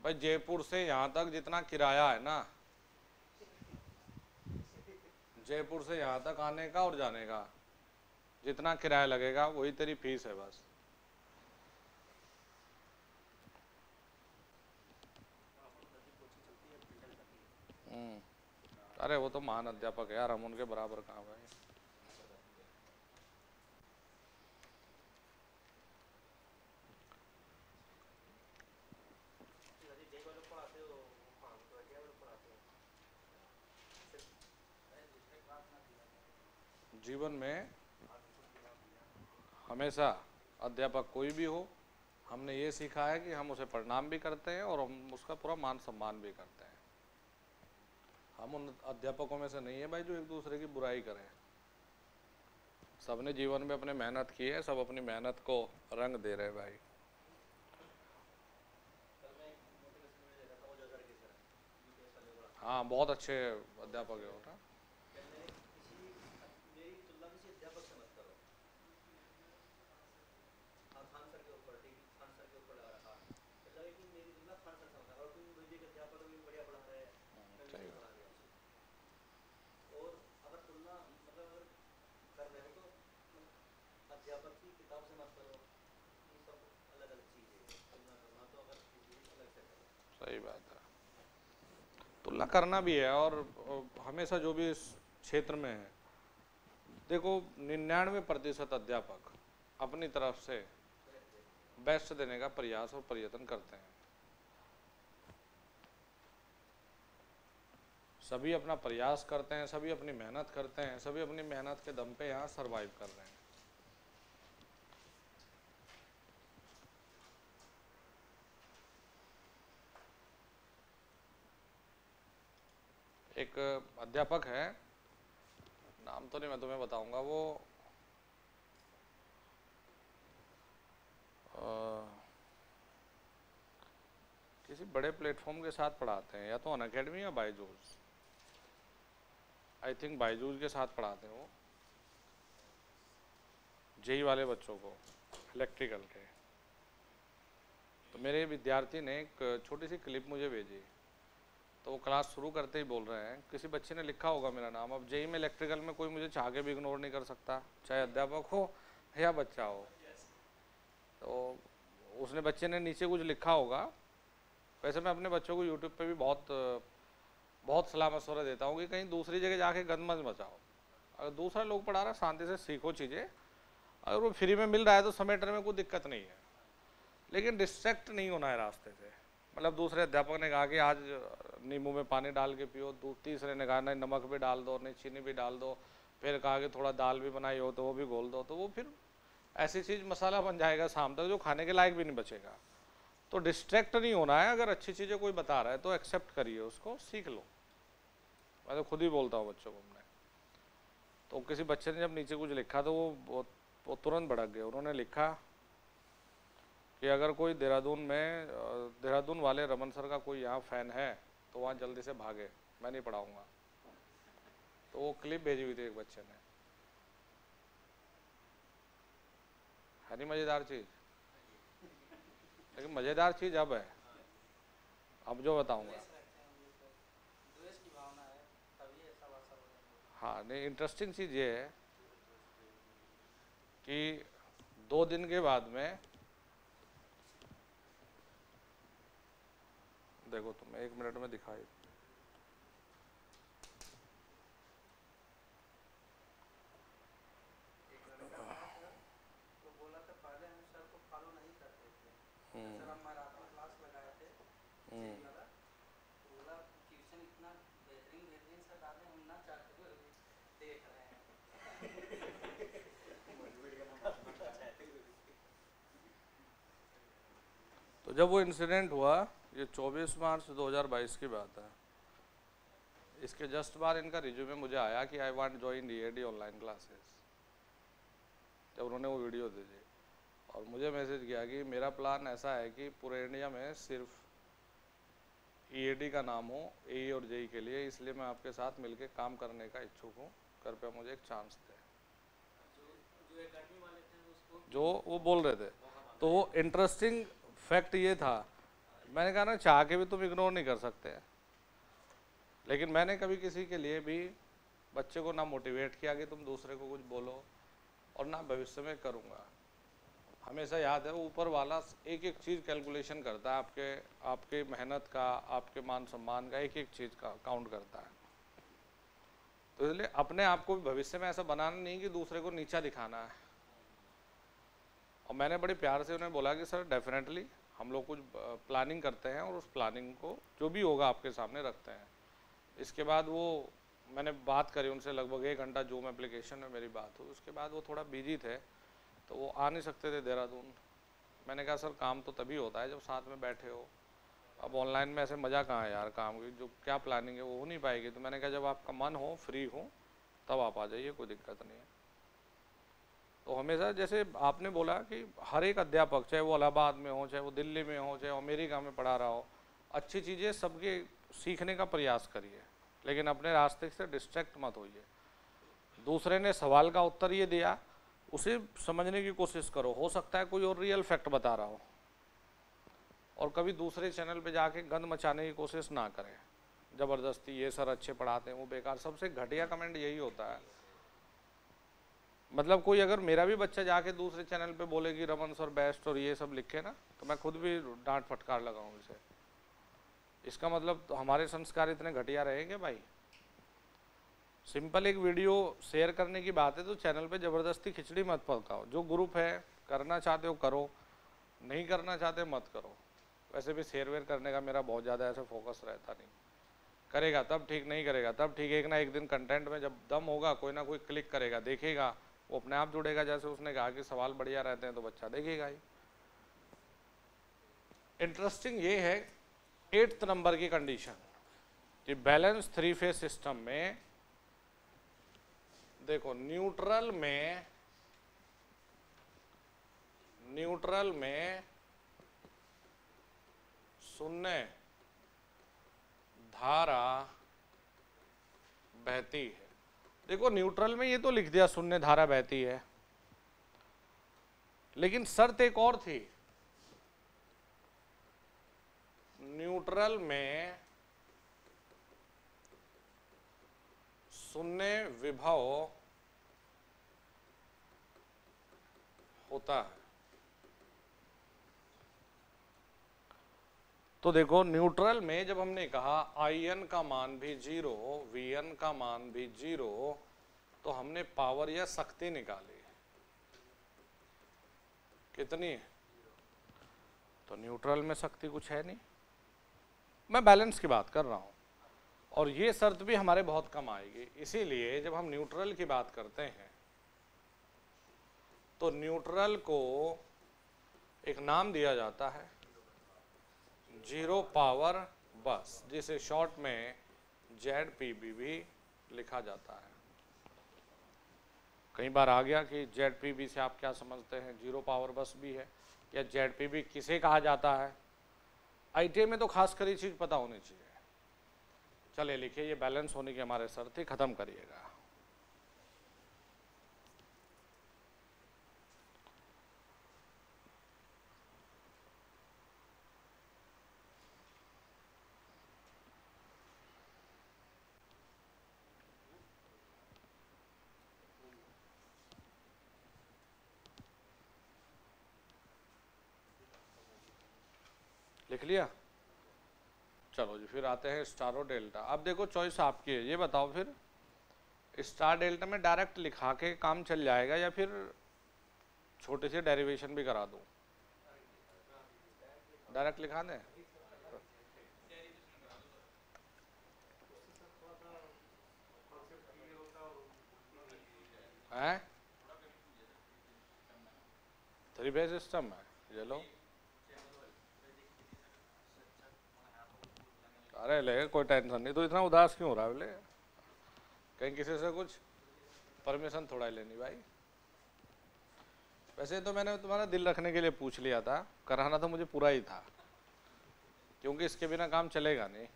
भाई जयपुर से यहाँ तक जितना किराया है ना। जयपुर से यहाँ तक आने का और जाने का, जितना किराया लगेगा वही तेरी फ़ीस है बस। हम्म। अरे वो तो महान अध्यापक है यार, हम उनके बराबर कहाँ भाई। जीवन में हमेशा अध्यापक कोई भी हो, हमने ये सीखा है कि हम उसे प्रणाम भी करते हैं और हम उसका पूरा मान सम्मान भी करते हैं। हम उन अध्यापकों में से नहीं है भाई जो एक दूसरे की बुराई करें। सबने जीवन में अपने मेहनत की है, सब अपनी मेहनत को रंग दे रहे हैं भाई। हाँ बहुत अच्छे अध्यापक है तुलना करना भी है और हमेशा जो भी इस क्षेत्र में है। देखो, निन्यानवे प्रतिशत अध्यापक अपनी तरफ़ से बेस्ट देने का प्रयास और प्रयत्न करते हैं। सभी अपना प्रयास करते हैं, सभी अपनी मेहनत करते हैं, सभी अपनी मेहनत के दम पे यहाँ सरवाइव कर रहे हैं। एक अध्यापक है। नाम तो नहीं मैं तुम्हें बताऊँगा वो आ, किसी बड़े प्लेटफॉर्म के साथ पढ़ाते हैं या तो अन अकेडमी या बाईजूस आई थिंक बाईजूस के साथ पढ़ाते हैं वो। जेई वाले बच्चों को इलेक्ट्रिकल के। तो मेरे विद्यार्थी ने एक छोटी सी क्लिप मुझे भेजी। तो वो क्लास शुरू करते ही बोल रहे हैं, किसी बच्चे ने लिखा होगा मेरा नाम, अब जेई में इलेक्ट्रिकल में कोई मुझे चाह के भी इग्नोर नहीं कर सकता, चाहे अध्यापक हो या बच्चा हो। तो उसने बच्चे ने नीचे कुछ लिखा होगा। वैसे मैं अपने बच्चों को यूट्यूब पे भी बहुत बहुत सलाह मशवरा देता हूँ कि कहीं दूसरी जगह जाके गंद मत मचाओ। अगर दूसरा लोग पढ़ा रहा शांति से सीखो चीज़ें। अगर वो फ्री में मिल रहा है तो समेटने में कोई दिक्कत नहीं है। लेकिन डिस्ट्रैक्ट नहीं होना है रास्ते से। मतलब दूसरे अध्यापक ने कहा कि आज नींबू में पानी डाल के पियो तीसरे ने कहा नहीं नमक भी डाल दो नहीं चीनी भी डाल दो। फिर कहा कि थोड़ा दाल भी बनाई हो तो वो भी घोल दो। तो वो फिर ऐसी चीज़ मसाला बन जाएगा शाम तक जो खाने के लायक भी नहीं बचेगा। तो डिस्ट्रैक्ट नहीं होना है अगर अच्छी चीज़ें कोई बता रहा है तो एक्सेप्ट करिए उसको सीख लो। मैं तो खुद ही बोलता हूँ बच्चों को हमने तो किसी बच्चे ने जब नीचे कुछ लिखा तो वो, वो तुरंत भड़क गए उन्होंने लिखा कि अगर कोई देहरादून में देहरादून वाले रमन सर का कोई यहाँ फ़ैन है तो वहाँ जल्दी से भागे। मैं नहीं पढ़ाऊँगा। तो वो क्लिप भेजी हुई थी एक बच्चे ने। है नहीं मज़ेदार चीज़? लेकिन मज़ेदार चीज़ अब है। अब जो बताऊँगा। हाँ नहीं इंटरेस्टिंग चीज़ ये है कि दो दिन के बाद में देखो तुम एक मिनट में दिखाई। तो जब वो इंसिडेंट हुआ ये 24 मार्च 2022 की बात है। इसके जस्ट बाद इनका रिज्यूमे मुझे आया कि I want join the online classes जब उन्होंने वो वीडियो दी और मुझे मैसेज किया कि मेरा प्लान ऐसा है कि पूरे इंडिया में सिर्फ़ ई e का नाम हो ए और जेई के लिए इसलिए मैं आपके साथ मिलकर काम करने का इच्छुक हूँ। कृपया मुझे एक चांस दे। जो, जो वो बोल रहे थे तो वो इंटरेस्टिंग फैक्ट ये था मैंने कहा ना चाह के भी तुम इग्नोर नहीं कर सकते। लेकिन मैंने कभी किसी के लिए भी बच्चे को ना मोटिवेट किया कि तुम दूसरे को कुछ बोलो और ना भविष्य में करूँगा। हमेशा याद है, ऊपर वाला एक एक चीज़ कैलकुलेशन करता है, आपके आपके मेहनत का, आपके मान सम्मान का एक एक चीज़ का काउंट करता है। तो इसलिए अपने आप को भविष्य में ऐसा बनाना नहीं कि दूसरे को नीचा दिखाना है। और मैंने बड़े प्यार से उन्हें बोला कि, सर डेफिनेटली हम लोग कुछ प्लानिंग करते हैं और उस प्लानिंग को जो भी होगा आपके सामने रखते हैं। इसके बाद वो, मैंने बात करी उनसे लगभग एक घंटा जूम एप्लीकेशन में मेरी बात हुई, उसके बाद वो थोड़ा बिज़ी थे तो वो आ नहीं सकते थे देहरादून। मैंने कहा, सर, काम तो तभी होता है जब साथ में बैठे हो। अब ऑनलाइन में ऐसे मज़ा कहाँ है यार काम की? जो क्या प्लानिंग है वो हो नहीं पाएगी। तो मैंने कहा, जब आपका मन हो फ्री हो, तब आप आ जाइए, कोई दिक्कत नहीं है। तो हमेशा जैसे आपने बोला कि हर एक अध्यापक, चाहे वो इलाहाबाद में हो, चाहे वो दिल्ली में हो, चाहे अमेरिका में पढ़ा रहा हो, अच्छी चीज़ें सबके सीखने का प्रयास करिए, लेकिन अपने रास्ते से डिस्ट्रैक्ट मत होइए। दूसरे ने सवाल का उत्तर ये दिया, उसे समझने की कोशिश करो, हो सकता है कोई और रियल फैक्ट बता रहा हो, और कभी दूसरे चैनल पे जाके गंद मचाने की कोशिश ना करें। ज़बरदस्ती, ये सर अच्छे पढ़ाते हैं, वो बेकार। सबसे घटिया कमेंट यही होता है मतलब कोई अगर मेरा भी बच्चा जाके दूसरे चैनल पे बोले कि रमन सर बेस्ट और ये सब लिखे ना तो मैं खुद भी डांट फटकार लगाऊँ इसे इसका मतलब तो हमारे संस्कार इतने घटिया रहेंगे भाई। सिंपल एक वीडियो शेयर करने की बात है तो चैनल पे ज़बरदस्ती खिचड़ी मत पकाओ। जो ग्रुप है, करना चाहते हो करो, नहीं करना चाहते मत करो। वैसे भी शेयर वेयर करने का मेरा बहुत ज़्यादा ऐसा फोकस रहता नहीं। करेगा, तब ठीक नहीं करेगा, तब ठीक एक ना एक दिन कंटेंट में जब दम होगा, कोई ना कोई क्लिक करेगा, देखेगा। वो अपने आप जुड़ेगा, जैसे उसने कहा कि सवाल बढ़िया रहते हैं तो बच्चा देखेगा ही। इंटरेस्टिंग ये है एट्थ नंबर की कंडीशन कि बैलेंस थ्री फ़ेज़ सिस्टम में, देखो न्यूट्रल में न्यूट्रल में शून्य धारा बहती है। देखो न्यूट्रल में ये तो लिख दिया, शून्य धारा बहती है। लेकिन शर्त एक और थी। न्यूट्रल में शून्य विभव होता है। तो देखो न्यूट्रल में जब हमने कहा आई एन का मान भी ज़ीरो वी एन का मान भी ज़ीरो तो हमने पावर या शक्ति निकाली। कितनी तो न्यूट्रल में शक्ति कुछ है नहीं। मैं बैलेंस की बात कर रहा हूँ, और ये शर्त भी हमारे बहुत कम आएगी। इसीलिए जब हम न्यूट्रल की बात करते हैं तो न्यूट्रल को एक नाम दिया जाता है ज़ीरो पावर बस, जिसे शॉर्ट में जेड पी भी लिखा जाता है। कई बार आ गया कि जेड पी से आप क्या समझते हैं? ज़ीरो पावर बस भी है, या जेड पी किसे कहा जाता है? आई में तो खास कर ये चीज़ पता होनी चाहिए। चले लिखिए, ये बैलेंस होने की हमारे शर्त ही ख़त्म करिएगा लिख लिया। चलो जी, फिर आते हैं स्टार और डेल्टा। अब देखो चॉइस आपकी है, ये बताओ फिर। स्टार डेल्टा में डायरेक्ट लिखा के काम चल जाएगा या फिर छोटे से डेरिवेशन भी करा दूँ? डायरेक्ट लिखा दें? थ्री बेस सिस्टम है चलो अरे ले कोई टेंशन नहीं। तो इतना उदास क्यों हो रहा है, बोले? कहीं किसी से कुछ परमिशन थोड़ा ही लेनी, भाई। वैसे तो मैंने तुम्हारा दिल रखने के लिए पूछ लिया था। कराना तो मुझे पूरा ही था, क्योंकि इसके बिना काम चलेगा नहीं।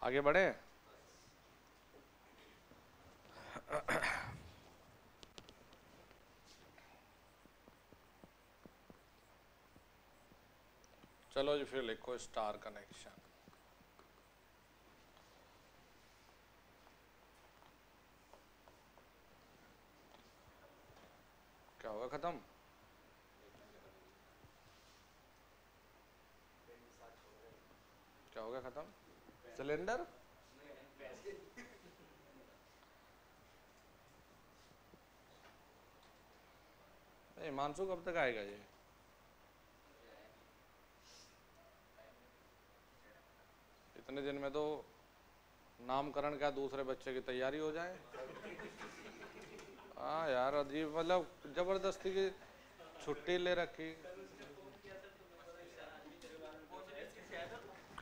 आगे बढ़े? चलो जी, फिर लिखो स्टार कनेक्शन। क्या होगा खत्म? क्या हो गया, खत्म? सिलेंडर? मानसू कब तक आएगा ये? इतने दिन में तो नामकरण का दूसरे बच्चे की तैयारी हो जाए? हाँ यार, अजीब मतलब ज़बरदस्ती की छुट्टी ले रखी।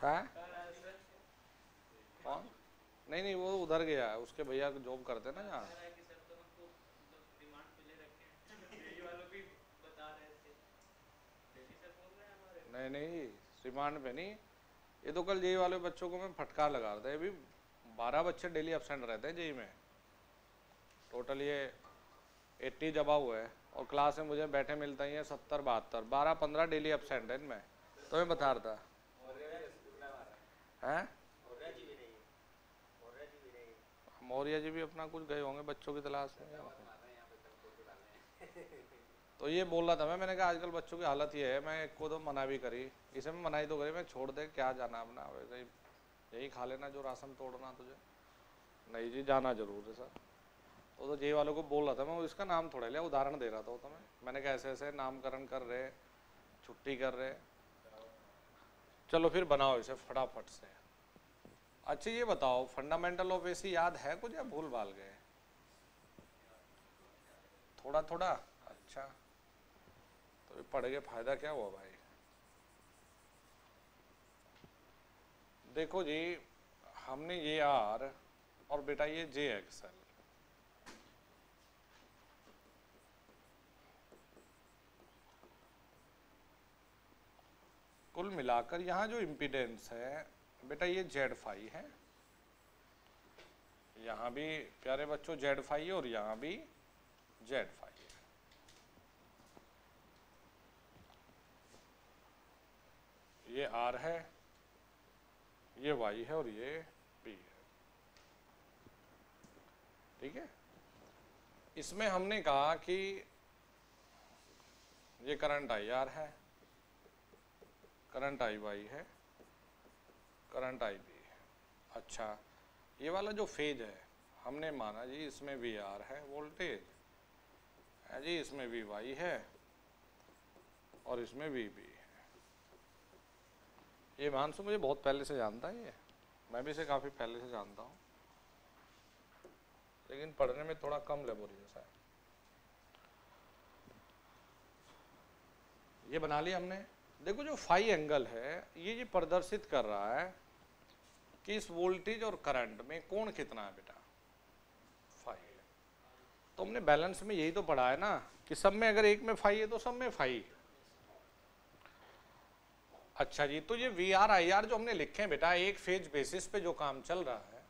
है? कौन? नहीं नहीं, वो उधर गया है, उसके भैया जॉब करते ना यहाँ। नहीं नहीं रिमांड पे नहीं। ये तो कल जेई वाले बच्चों को मैं फटकार लगा रहा था। अभी बारह बच्चे डेली एबसेंट रहते हैं जेई में। टोटल ये एट्टी दबा हुआ है और क्लास में मुझे बैठे मिलता ही है सत्तर, बहत्तर। बारह, पंद्रह डेली एबसेंट है इनमें। तो मैं बता रहा था। हैं? मौर्य जी भी अपना कुछ गए होंगे बच्चों की तलाश में? तो ये बोल रहा था मैं, मैंने कहा आजकल बच्चों की हालत ये है, मैं एक को तो मना भी करी, इसे में मनाई तो करी, मैं छोड़ दे, क्या जाना अपना, वैसे ही यही खा लेना जो राशन तोड़ना तुझे। नहीं जी, जाना ज़रूर है सर। तो तो जे वालों को बोल रहा था मैं, इसका नाम थोड़ा लिया उदाहरण दे रहा था तो मैं। मैंने कहा ऐसे ऐसे नामकरण कर रहे, छुट्टी कर रहे। चलो फिर बनाओ इसे फटाफट से। अच्छा ये बताओ, फंडामेंटल ऑफ़ एसी याद है कुछ या भूल भाल गए? थोड़ा थोड़ा अच्छा। पढ़ के फ़ायदा क्या हुआ भाई? देखो जी, हमने ये आर और बेटा ये जे एक्सएल कुल मिलाकर यहाँ जो इम्पिडेंस है, बेटा ये जेड फाई है। यहाँ भी प्यारे बच्चों जेड है और यहाँ भी जेड फाई है ये आर है, ये वाई है और ये पी है। ठीक है? इसमें हमने कहा कि ये करंट आई आर है, करंट आई वाई है, करंट आई बी है। अच्छा ये वाला जो फ़ेज़ है, हमने माना जी इसमें वी आर है, वोल्टेज। है जी, इसमें वी वाई है और इसमें वी बी है। ये मानसू मुझे बहुत पहले से जानता है ये। मैं भी इसे काफ़ी पहले से जानता हूँ। लेकिन पढ़ने में थोड़ा कम लेबोरियस है ये बना लिया हमने। देखो जो फाई एंगल है, ये ये प्रदर्शित कर रहा है कि इस वोल्टेज और करंट में कोण कितना है बेटा? फाई है तो हमने बैलेंस में यही तो पढ़ा है ना कि सब में अगर एक में फाई है तो सब में फाई अच्छा जी तो ये वी आर आई आर जो हमने लिखे हैं बेटा, एक फ़ेज़ बेसिस पे जो काम चल रहा है,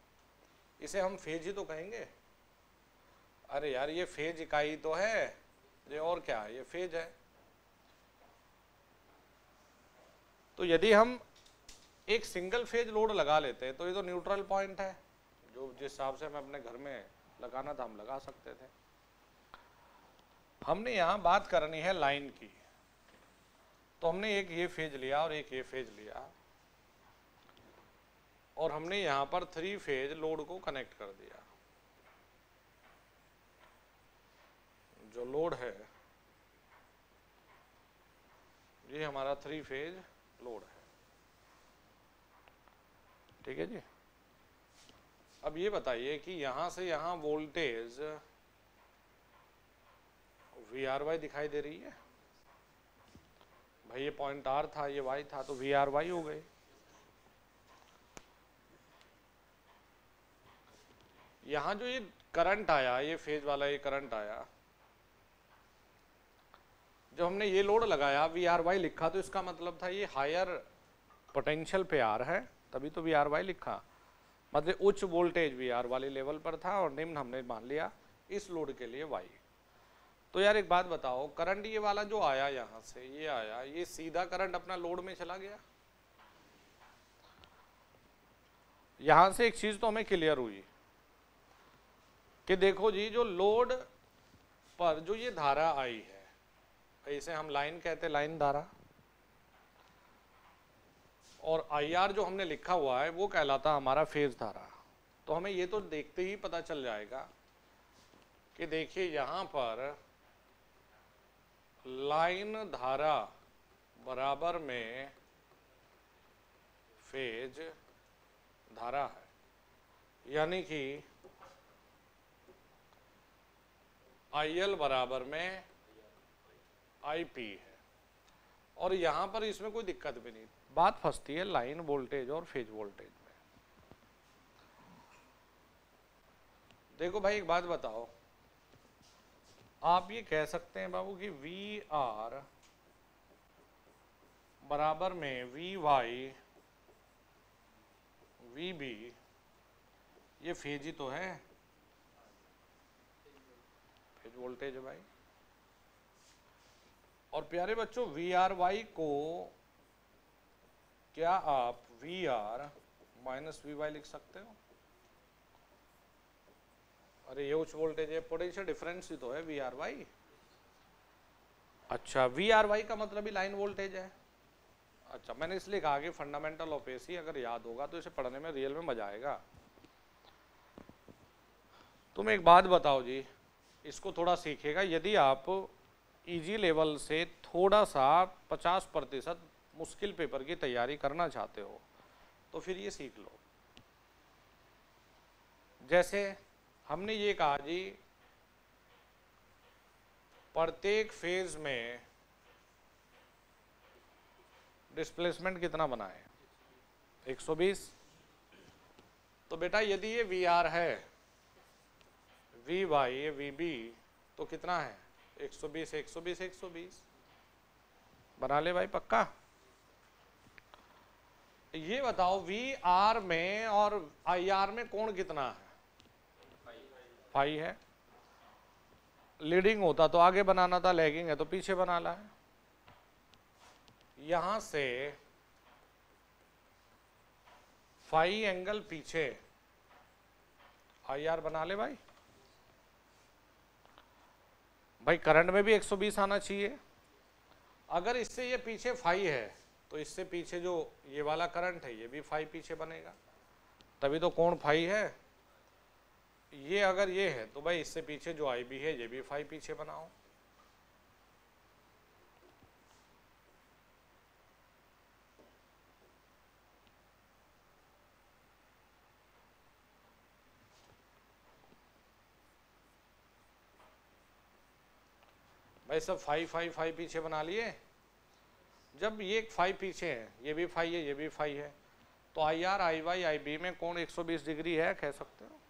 इसे हम फ़ेज़ ही तो कहेंगे। अरे यार, ये फ़ेज़ इकाई तो है, ये और क्या है ये फ़ेज़ है। तो यदि हम एक सिंगल फ़ेज़ लोड लगा लेते हैं तो ये तो न्यूट्रल पॉइंट है, जो जिस हिसाब से हमें अपने घर में लगाना था, हम लगा सकते थे। हमने यहाँ बात करनी है लाइन की। तो हमने एक ये फ़ेज़ लिया और एक ये फ़ेज़ लिया। और हमने यहाँ पर थ्री फ़ेज़ लोड को कनेक्ट कर दिया। जो लोड है, ये हमारा थ्री फ़ेज़ लोड है। ठीक है जी? अब ये बताइए कि यहाँ से यहाँ वोल्टेज वी आर वाई दिखाई दे रही है? भाई, ये पॉइंट आर था, ये वाई था तो वी आर वाई हो गए। यहाँ जो ये करंट आया, ये फ़ेज़ वाला ये करंट आया जब हमने ये लोड लगाया वी आर वाई लिखा तो इसका मतलब था ये हायर पोटेंशियल पे आर है, तभी तो वी आर वाई लिखा। मतलब उच्च वोल्टेज वी आर वाले लेवल पर था और निम्न हमने मान लिया, इस लोड के लिए वाई तो यार एक बात बताओ, करंट ये वाला जो आया यहाँ से, ये आया, ये सीधा करंट अपना लोड में चला गया? यहाँ से एक चीज़ तो हमें क्लियर हुई कि देखो जी, जो लोड पर जो ये धारा आई है, इसे हम लाइन कहते लाइन धारा, और आईआर जो हमने लिखा हुआ है, वो कहलाता हमारा फ़ेज़ धारा। तो हमें ये तो देखते ही पता चल जाएगा कि देखिए यहाँ पर लाइन धारा बराबर में फ़ेज़ धारा है। यानी कि आई एल बराबर में आई पी है। और यहाँ पर इसमें कोई दिक्कत भी नहीं। बात फंसती है लाइन वोल्टेज और फ़ेज़ वोल्टेज में। देखो भाई, एक बात बताओ। आप ये कह सकते हैं बाबू कि वी आर बराबर में वी वाई वी बी ये फ़ेज़ ही तो है। फ़ेज़ वोल्टेज है भाई। और प्यारे बच्चों वी आर वाई को क्या आप V R minus V Y लिख सकते हो? अरे ये उच्च वोल्टेज है पोटेंशियल डिफरेंस ही तो है वी आर वाई अच्छा वी आर वाई का मतलब ही लाइन वोल्टेज है। अच्छा मैंने इसलिए कहा कि फंडामेंटल ऑफ़ एसी अगर याद होगा तो इसे पढ़ने में रियल में मज़ा आएगा। तुम एक बात बताओ जी इसको थोड़ा सीखेगा। यदि आप इजी लेवल से थोड़ा सा 50 प्रतिशत मुश्किल पेपर की तैयारी करना चाहते हो तो फिर ये सीख लो। जैसे हमने ये कहा जी, प्रत्येक फ़ेज़ में डिस्प्लेसमेंट कितना बना है? 120 तो बेटा यदि ये वी आर है वी वाई ये वी बी तो कितना है? 120 120 120 बना ले भाई, पक्का? ये बताओ वी आर में और आई आर में कोण कितना है? फाइव है। लीडिंग होता तो आगे बनाना था लैगिंग है तो पीछे बना ला है। यहाँ से फाइव एंगल पीछे। आई आर बना ले भाई। भाई करंट में भी 120 आना चाहिए। अगर इससे ये पीछे फाइव है तो इससे पीछे जो ये वाला करंट है, ये भी फाइव पीछे बनेगा। तभी तो कौन फाइव है। ये अगर ये है तो भाई इससे पीछे जो आई बी है, ये भी फाइव पीछे बनाओ। भाई सब फाइव फाइव फाइव पीछे बना लिए। जब ये फाइव पीछे है, ये भी फाइव है, ये भी फाइव है तो I R I Y I B में कौन 120 डिग्री है, कह सकते हो?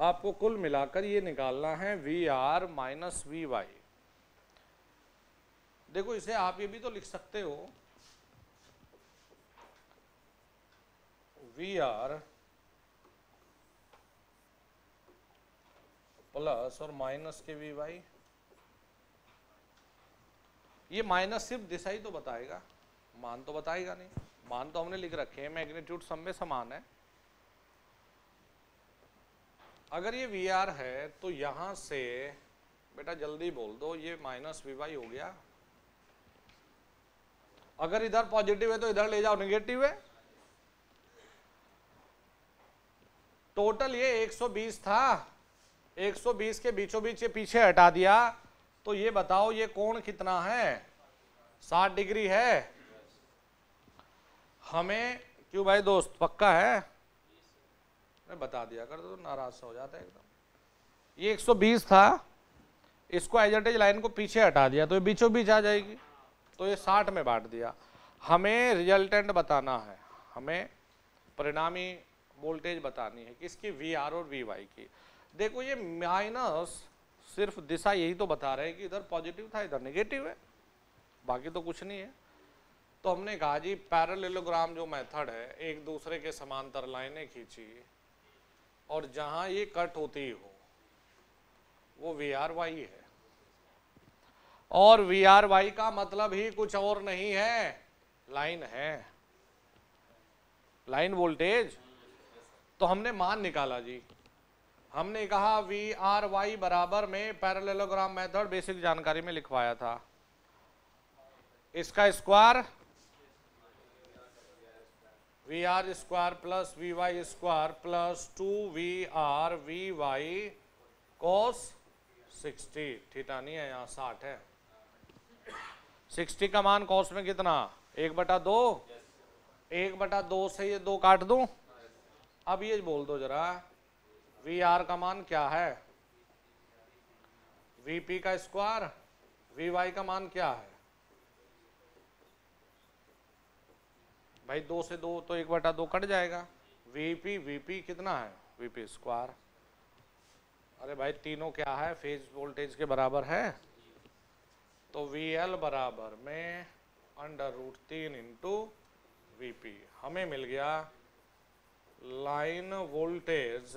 आपको कुल मिलाकर ये निकालना है V R minus V Y देखो, इसे आप ये भी तो लिख सकते हो। वी आर प्लस और माइनस के वी वाई ये माइनस सिर्फ़ दिशा ही तो बताएगा। मान तो बताएगा नहीं। मान तो हमने लिख रखे हैं। मैग्नीट्यूड सब में समान है। अगर ये वी आर है तो यहाँ से, बेटा जल्दी बोल दो, ये माइनस वी वाई हो गया। अगर इधर पॉजिटिव है तो इधर ले जाओ निगेटिव है। टोटल ये 120 था। 120 के बीचों बीच ये पीछे हटा दिया। तो ये बताओ, ये कोण कितना है? 60 डिग्री है। हमें, क्यों भाई दोस्त, पक्का है? मैं बता दिया कर तो नाराज़ सा हो जाता है एकदम। ये 120 था, इसको एजेंटेज लाइन को पीछे हटा दिया तो ये बीचों बीच आ जाएगी। तो ये 60 में बांट दिया। हमें रिजल्टेंट बताना है, हमें परिणामी वोल्टेज बतानी है किसकी वी आर और वी वाई की। देखो ये माइनस सिर्फ़ दिशा यही तो बता रहे हैं कि इधर पॉजिटिव था, इधर नेगेटिव है, बाकी तो कुछ नहीं है। तो हमने कहा जी पैरेललोग्राम जो मेथड है, एक दूसरे के समांतर लाइनें खींची। और जहाँ ये कट होती हो, वो वी आर वाई है। और वी आर वाई का मतलब ही कुछ और नहीं है, लाइन है। Line voltage? तो हमने मान निकाला जी। हमने कहा वी आर वाई बराबर में पैरेललोग्राम मेथड बेसिक जानकारी में लिखवाया था। इसका square V R square plus V Y square plus two V R V Y cos sixty theta नहीं है, यहाँ साठ है। सिक्सटी का मान कॉस में कितना? एक बटा दो? एक बटा दो से ये दो काट दूँ? अब ये बोल दो जरा वी आर का मान क्या है? वीपी का स्क्वायर वी वाई का मान क्या है? भाई दो से दो तो एक बटा दो कट जाएगा। वीपी वीपी कितना है? वीपी स्क्वायर अरे भाई तीनों क्या है? फ़ेज़ वोल्टेज के बराबर है। तो वी एल बराबर में अंडर रूट तीन इंटू वीपी हमें मिल गया लाइन वोल्टेज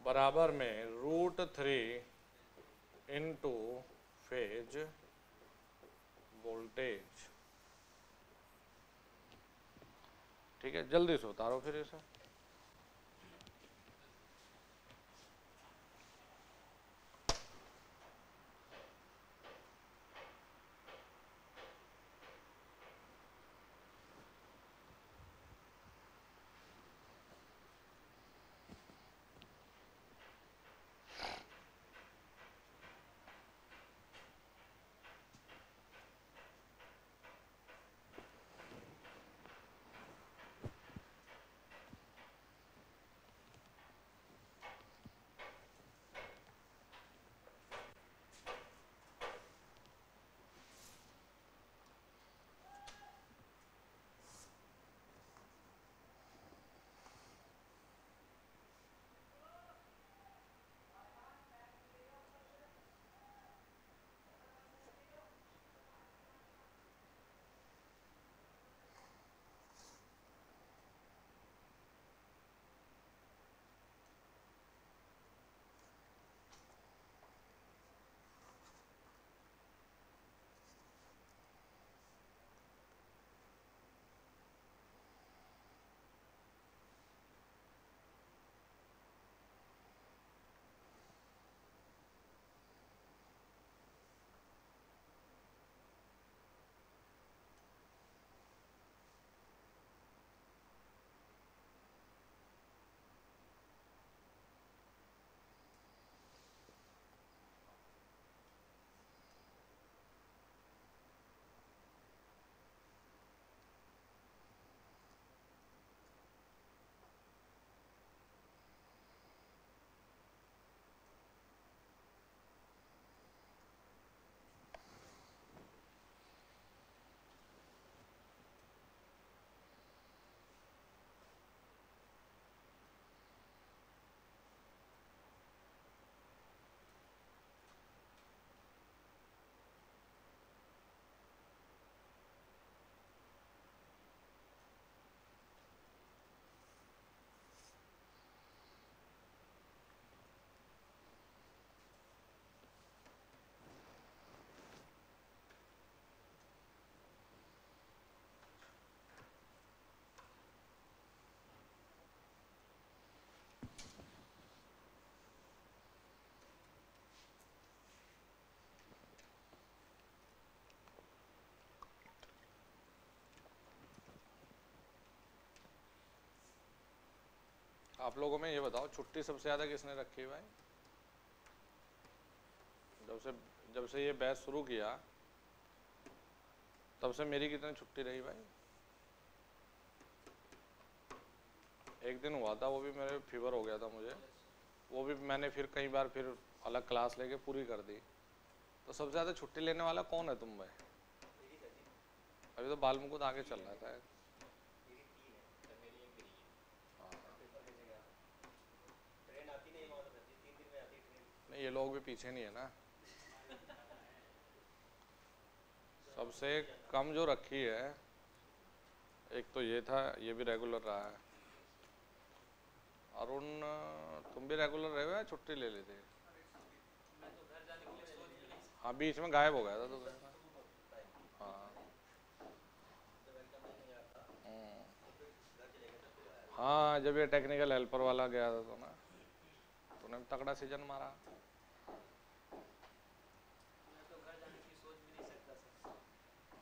बराबर में root three into phase voltage. ठीक है जल्दी से उतारो फिर इसे। आप लोगों में ये बताओ, छुट्टी सबसे ज़्यादा किसने रखी भाई? जब से जब से ये बैच शुरू किया, तब से मेरी कितनी छुट्टी रही भाई? एक दिन हुआ था, वो भी मेरे फीवर हो गया था मुझे। वो भी मैंने फिर कई बार फिर अलग क्लास लेके पूरी कर दी। तो सबसे ज़्यादा छुट्टी लेने वाला कौन है तुम भाई? अभी तो बाल मुकुद आगे चल रहा था। ये लोग भी पीछे नहीं है ना। सबसे कम जो रखी है, एक तो ये था, ये भी रेगुलर रहा है। अरुण, तुम भी रेगुलर रहे हो या छुट्टी ले लेते? हाँ बीच में गायब हो गया था तो हाँ। हाँ जब ये टेक्निकल हेल्पर वाला गया था तो ना, तूने तगड़ा सीज़न मारा।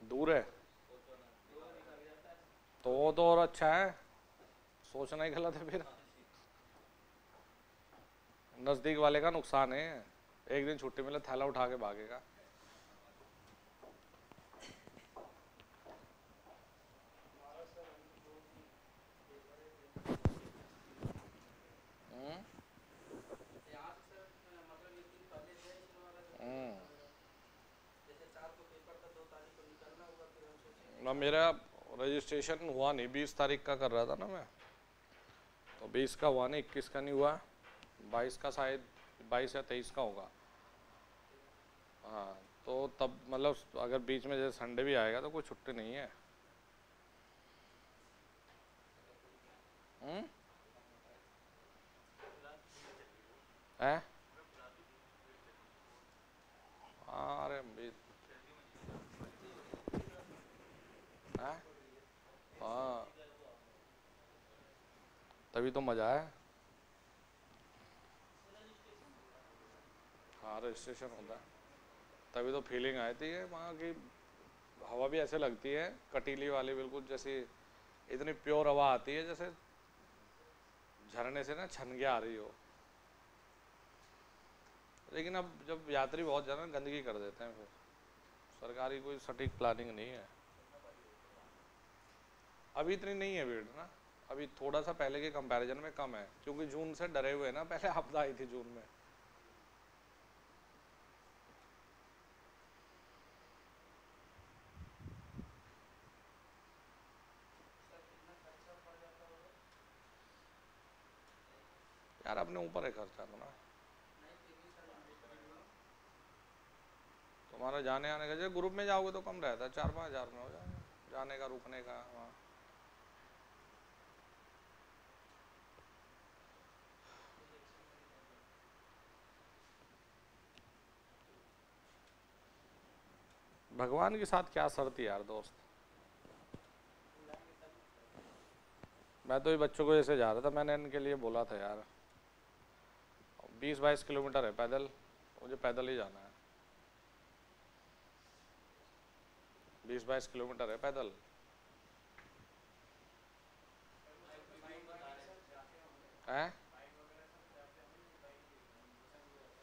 दूर है। तो तो और अच्छा है। सोचना ही गलत है फिर। नज़दीक वाले का नुकसान है। एक दिन छुट्टी मिले थैला उठा के भागेगा। मेरा रजिस्ट्रेशन हुआ नहीं, बीस तारीख का कर रहा था ना मैं। तो बीस का हुआ नहीं, इक्कीस का नहीं हुआ, बाईस का शायद, बाईस या तेईस का होगा। हाँ तो तब मतलब अगर बीच में जैसे संडे भी आएगा तो कोई छुट्टी नहीं है। हम्म? है? हाँ अरे भी है हाँ। तभी तो मज़ा है हाँ रजिस्ट्रेशन होता। है तभी तो फीलिंग आती है वहाँ की हवा भी ऐसे लगती है, कटीली वाली बिल्कुल जैसे, इतनी प्योर हवा आती है, जैसे झरने से ना छन आ रही हो। लेकिन अब जब यात्री बहुत ज़्यादा गंदगी कर देते हैं फिर। सरकारी कोई सटीक प्लानिंग नहीं है। अभी इतनी नहीं है भीड़, ना? अभी थोड़ा सा पहले के कंपैरिजन में कम है, क्योंकि जून से डरे हुए ना, पहले आपदा आई थी जून में। यार, अपने ऊपर है खर्चा तो ना। तुम्हारा जाने आने का, जैसे ग्रुप में जाओगे तो कम रहता है चार पाँच हज़ार में हो जाएगा। जाने का, रुकने का वहाँ भगवान के साथ क्या शर्त यार, दोस्त? मैं तो ये बच्चों को ऐसे जा रहा था, मैंने इनके लिए बोला था यार। बीस बाईस किलोमीटर है पैदल, मुझे पैदल ही जाना है। बीस बाईस किलोमीटर है पैदल। हैं?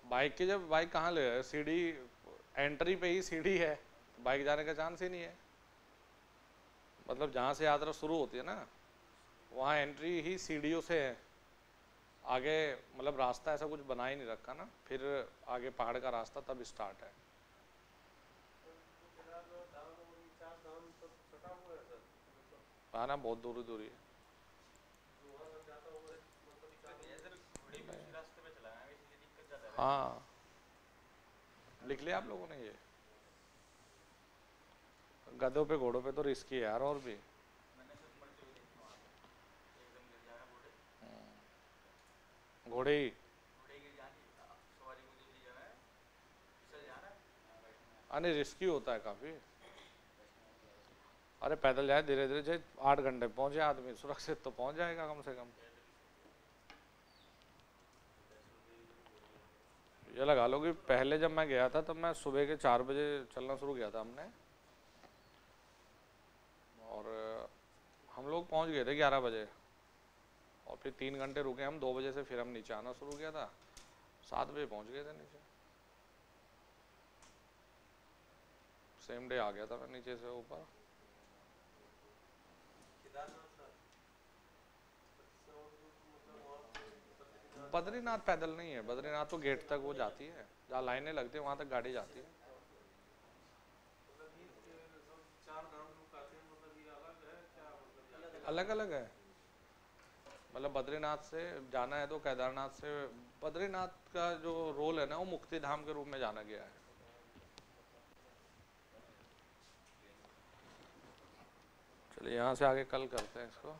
बाइक की जब, बाइक कहाँ ले रहे सीढ़ी एंट्री पे ही सीढ़ी है। बाइक जाने का चांस ही नहीं है। मतलब जहाँ से यात्रा शुरू होती है ना, वहाँ एंट्री ही सीढ़ियों से है। आगे मतलब रास्ता ऐसा कुछ बना ही नहीं रखा ना, फिर आगे पहाड़ का रास्ता तब स्टार्ट है। हाँ ना बहुत दूरी दूरी है। हाँ। लिख लिया आप लोगों ने ये। गधों पे, घोड़ों पे तो रिस्की है यार, और भी। घोड़े ही। अरे रिस्की होता है काफ़ी। अरे पैदल जाए धीरे धीरे जाए, आठ घंटे पहुँचे आदमी, सुरक्षित तो पहुँच जाएगा कम से कम। ये लगा लो कि पहले जब मैं गया था, तब मैं सुबह के चार बजे चलना शुरू किया था हमने। और हम लोग पहुँच गए थे ग्यारह बजे। और फिर तीन घंटे रुके हम, दो बजे से फिर हम नीचे आना शुरू किया था। सात बजे पहुँच गए थे नीचे। सेम डे आ गया था मैं नीचे से ऊपर। बद्रीनाथ पैदल नहीं है। बद्रीनाथ तो गेट तक वो जाती है। जहाँ लाइनें लगती है, वहाँ तक गाड़ी जाती है। अलग अलग है। मतलब बद्रीनाथ से जाना है तो केदारनाथ से, बद्रीनाथ का जो रोल है ना, वो मुक्ति धाम के रूप में जाना गया है। चलिए, यहाँ से आगे कल करते हैं इसको।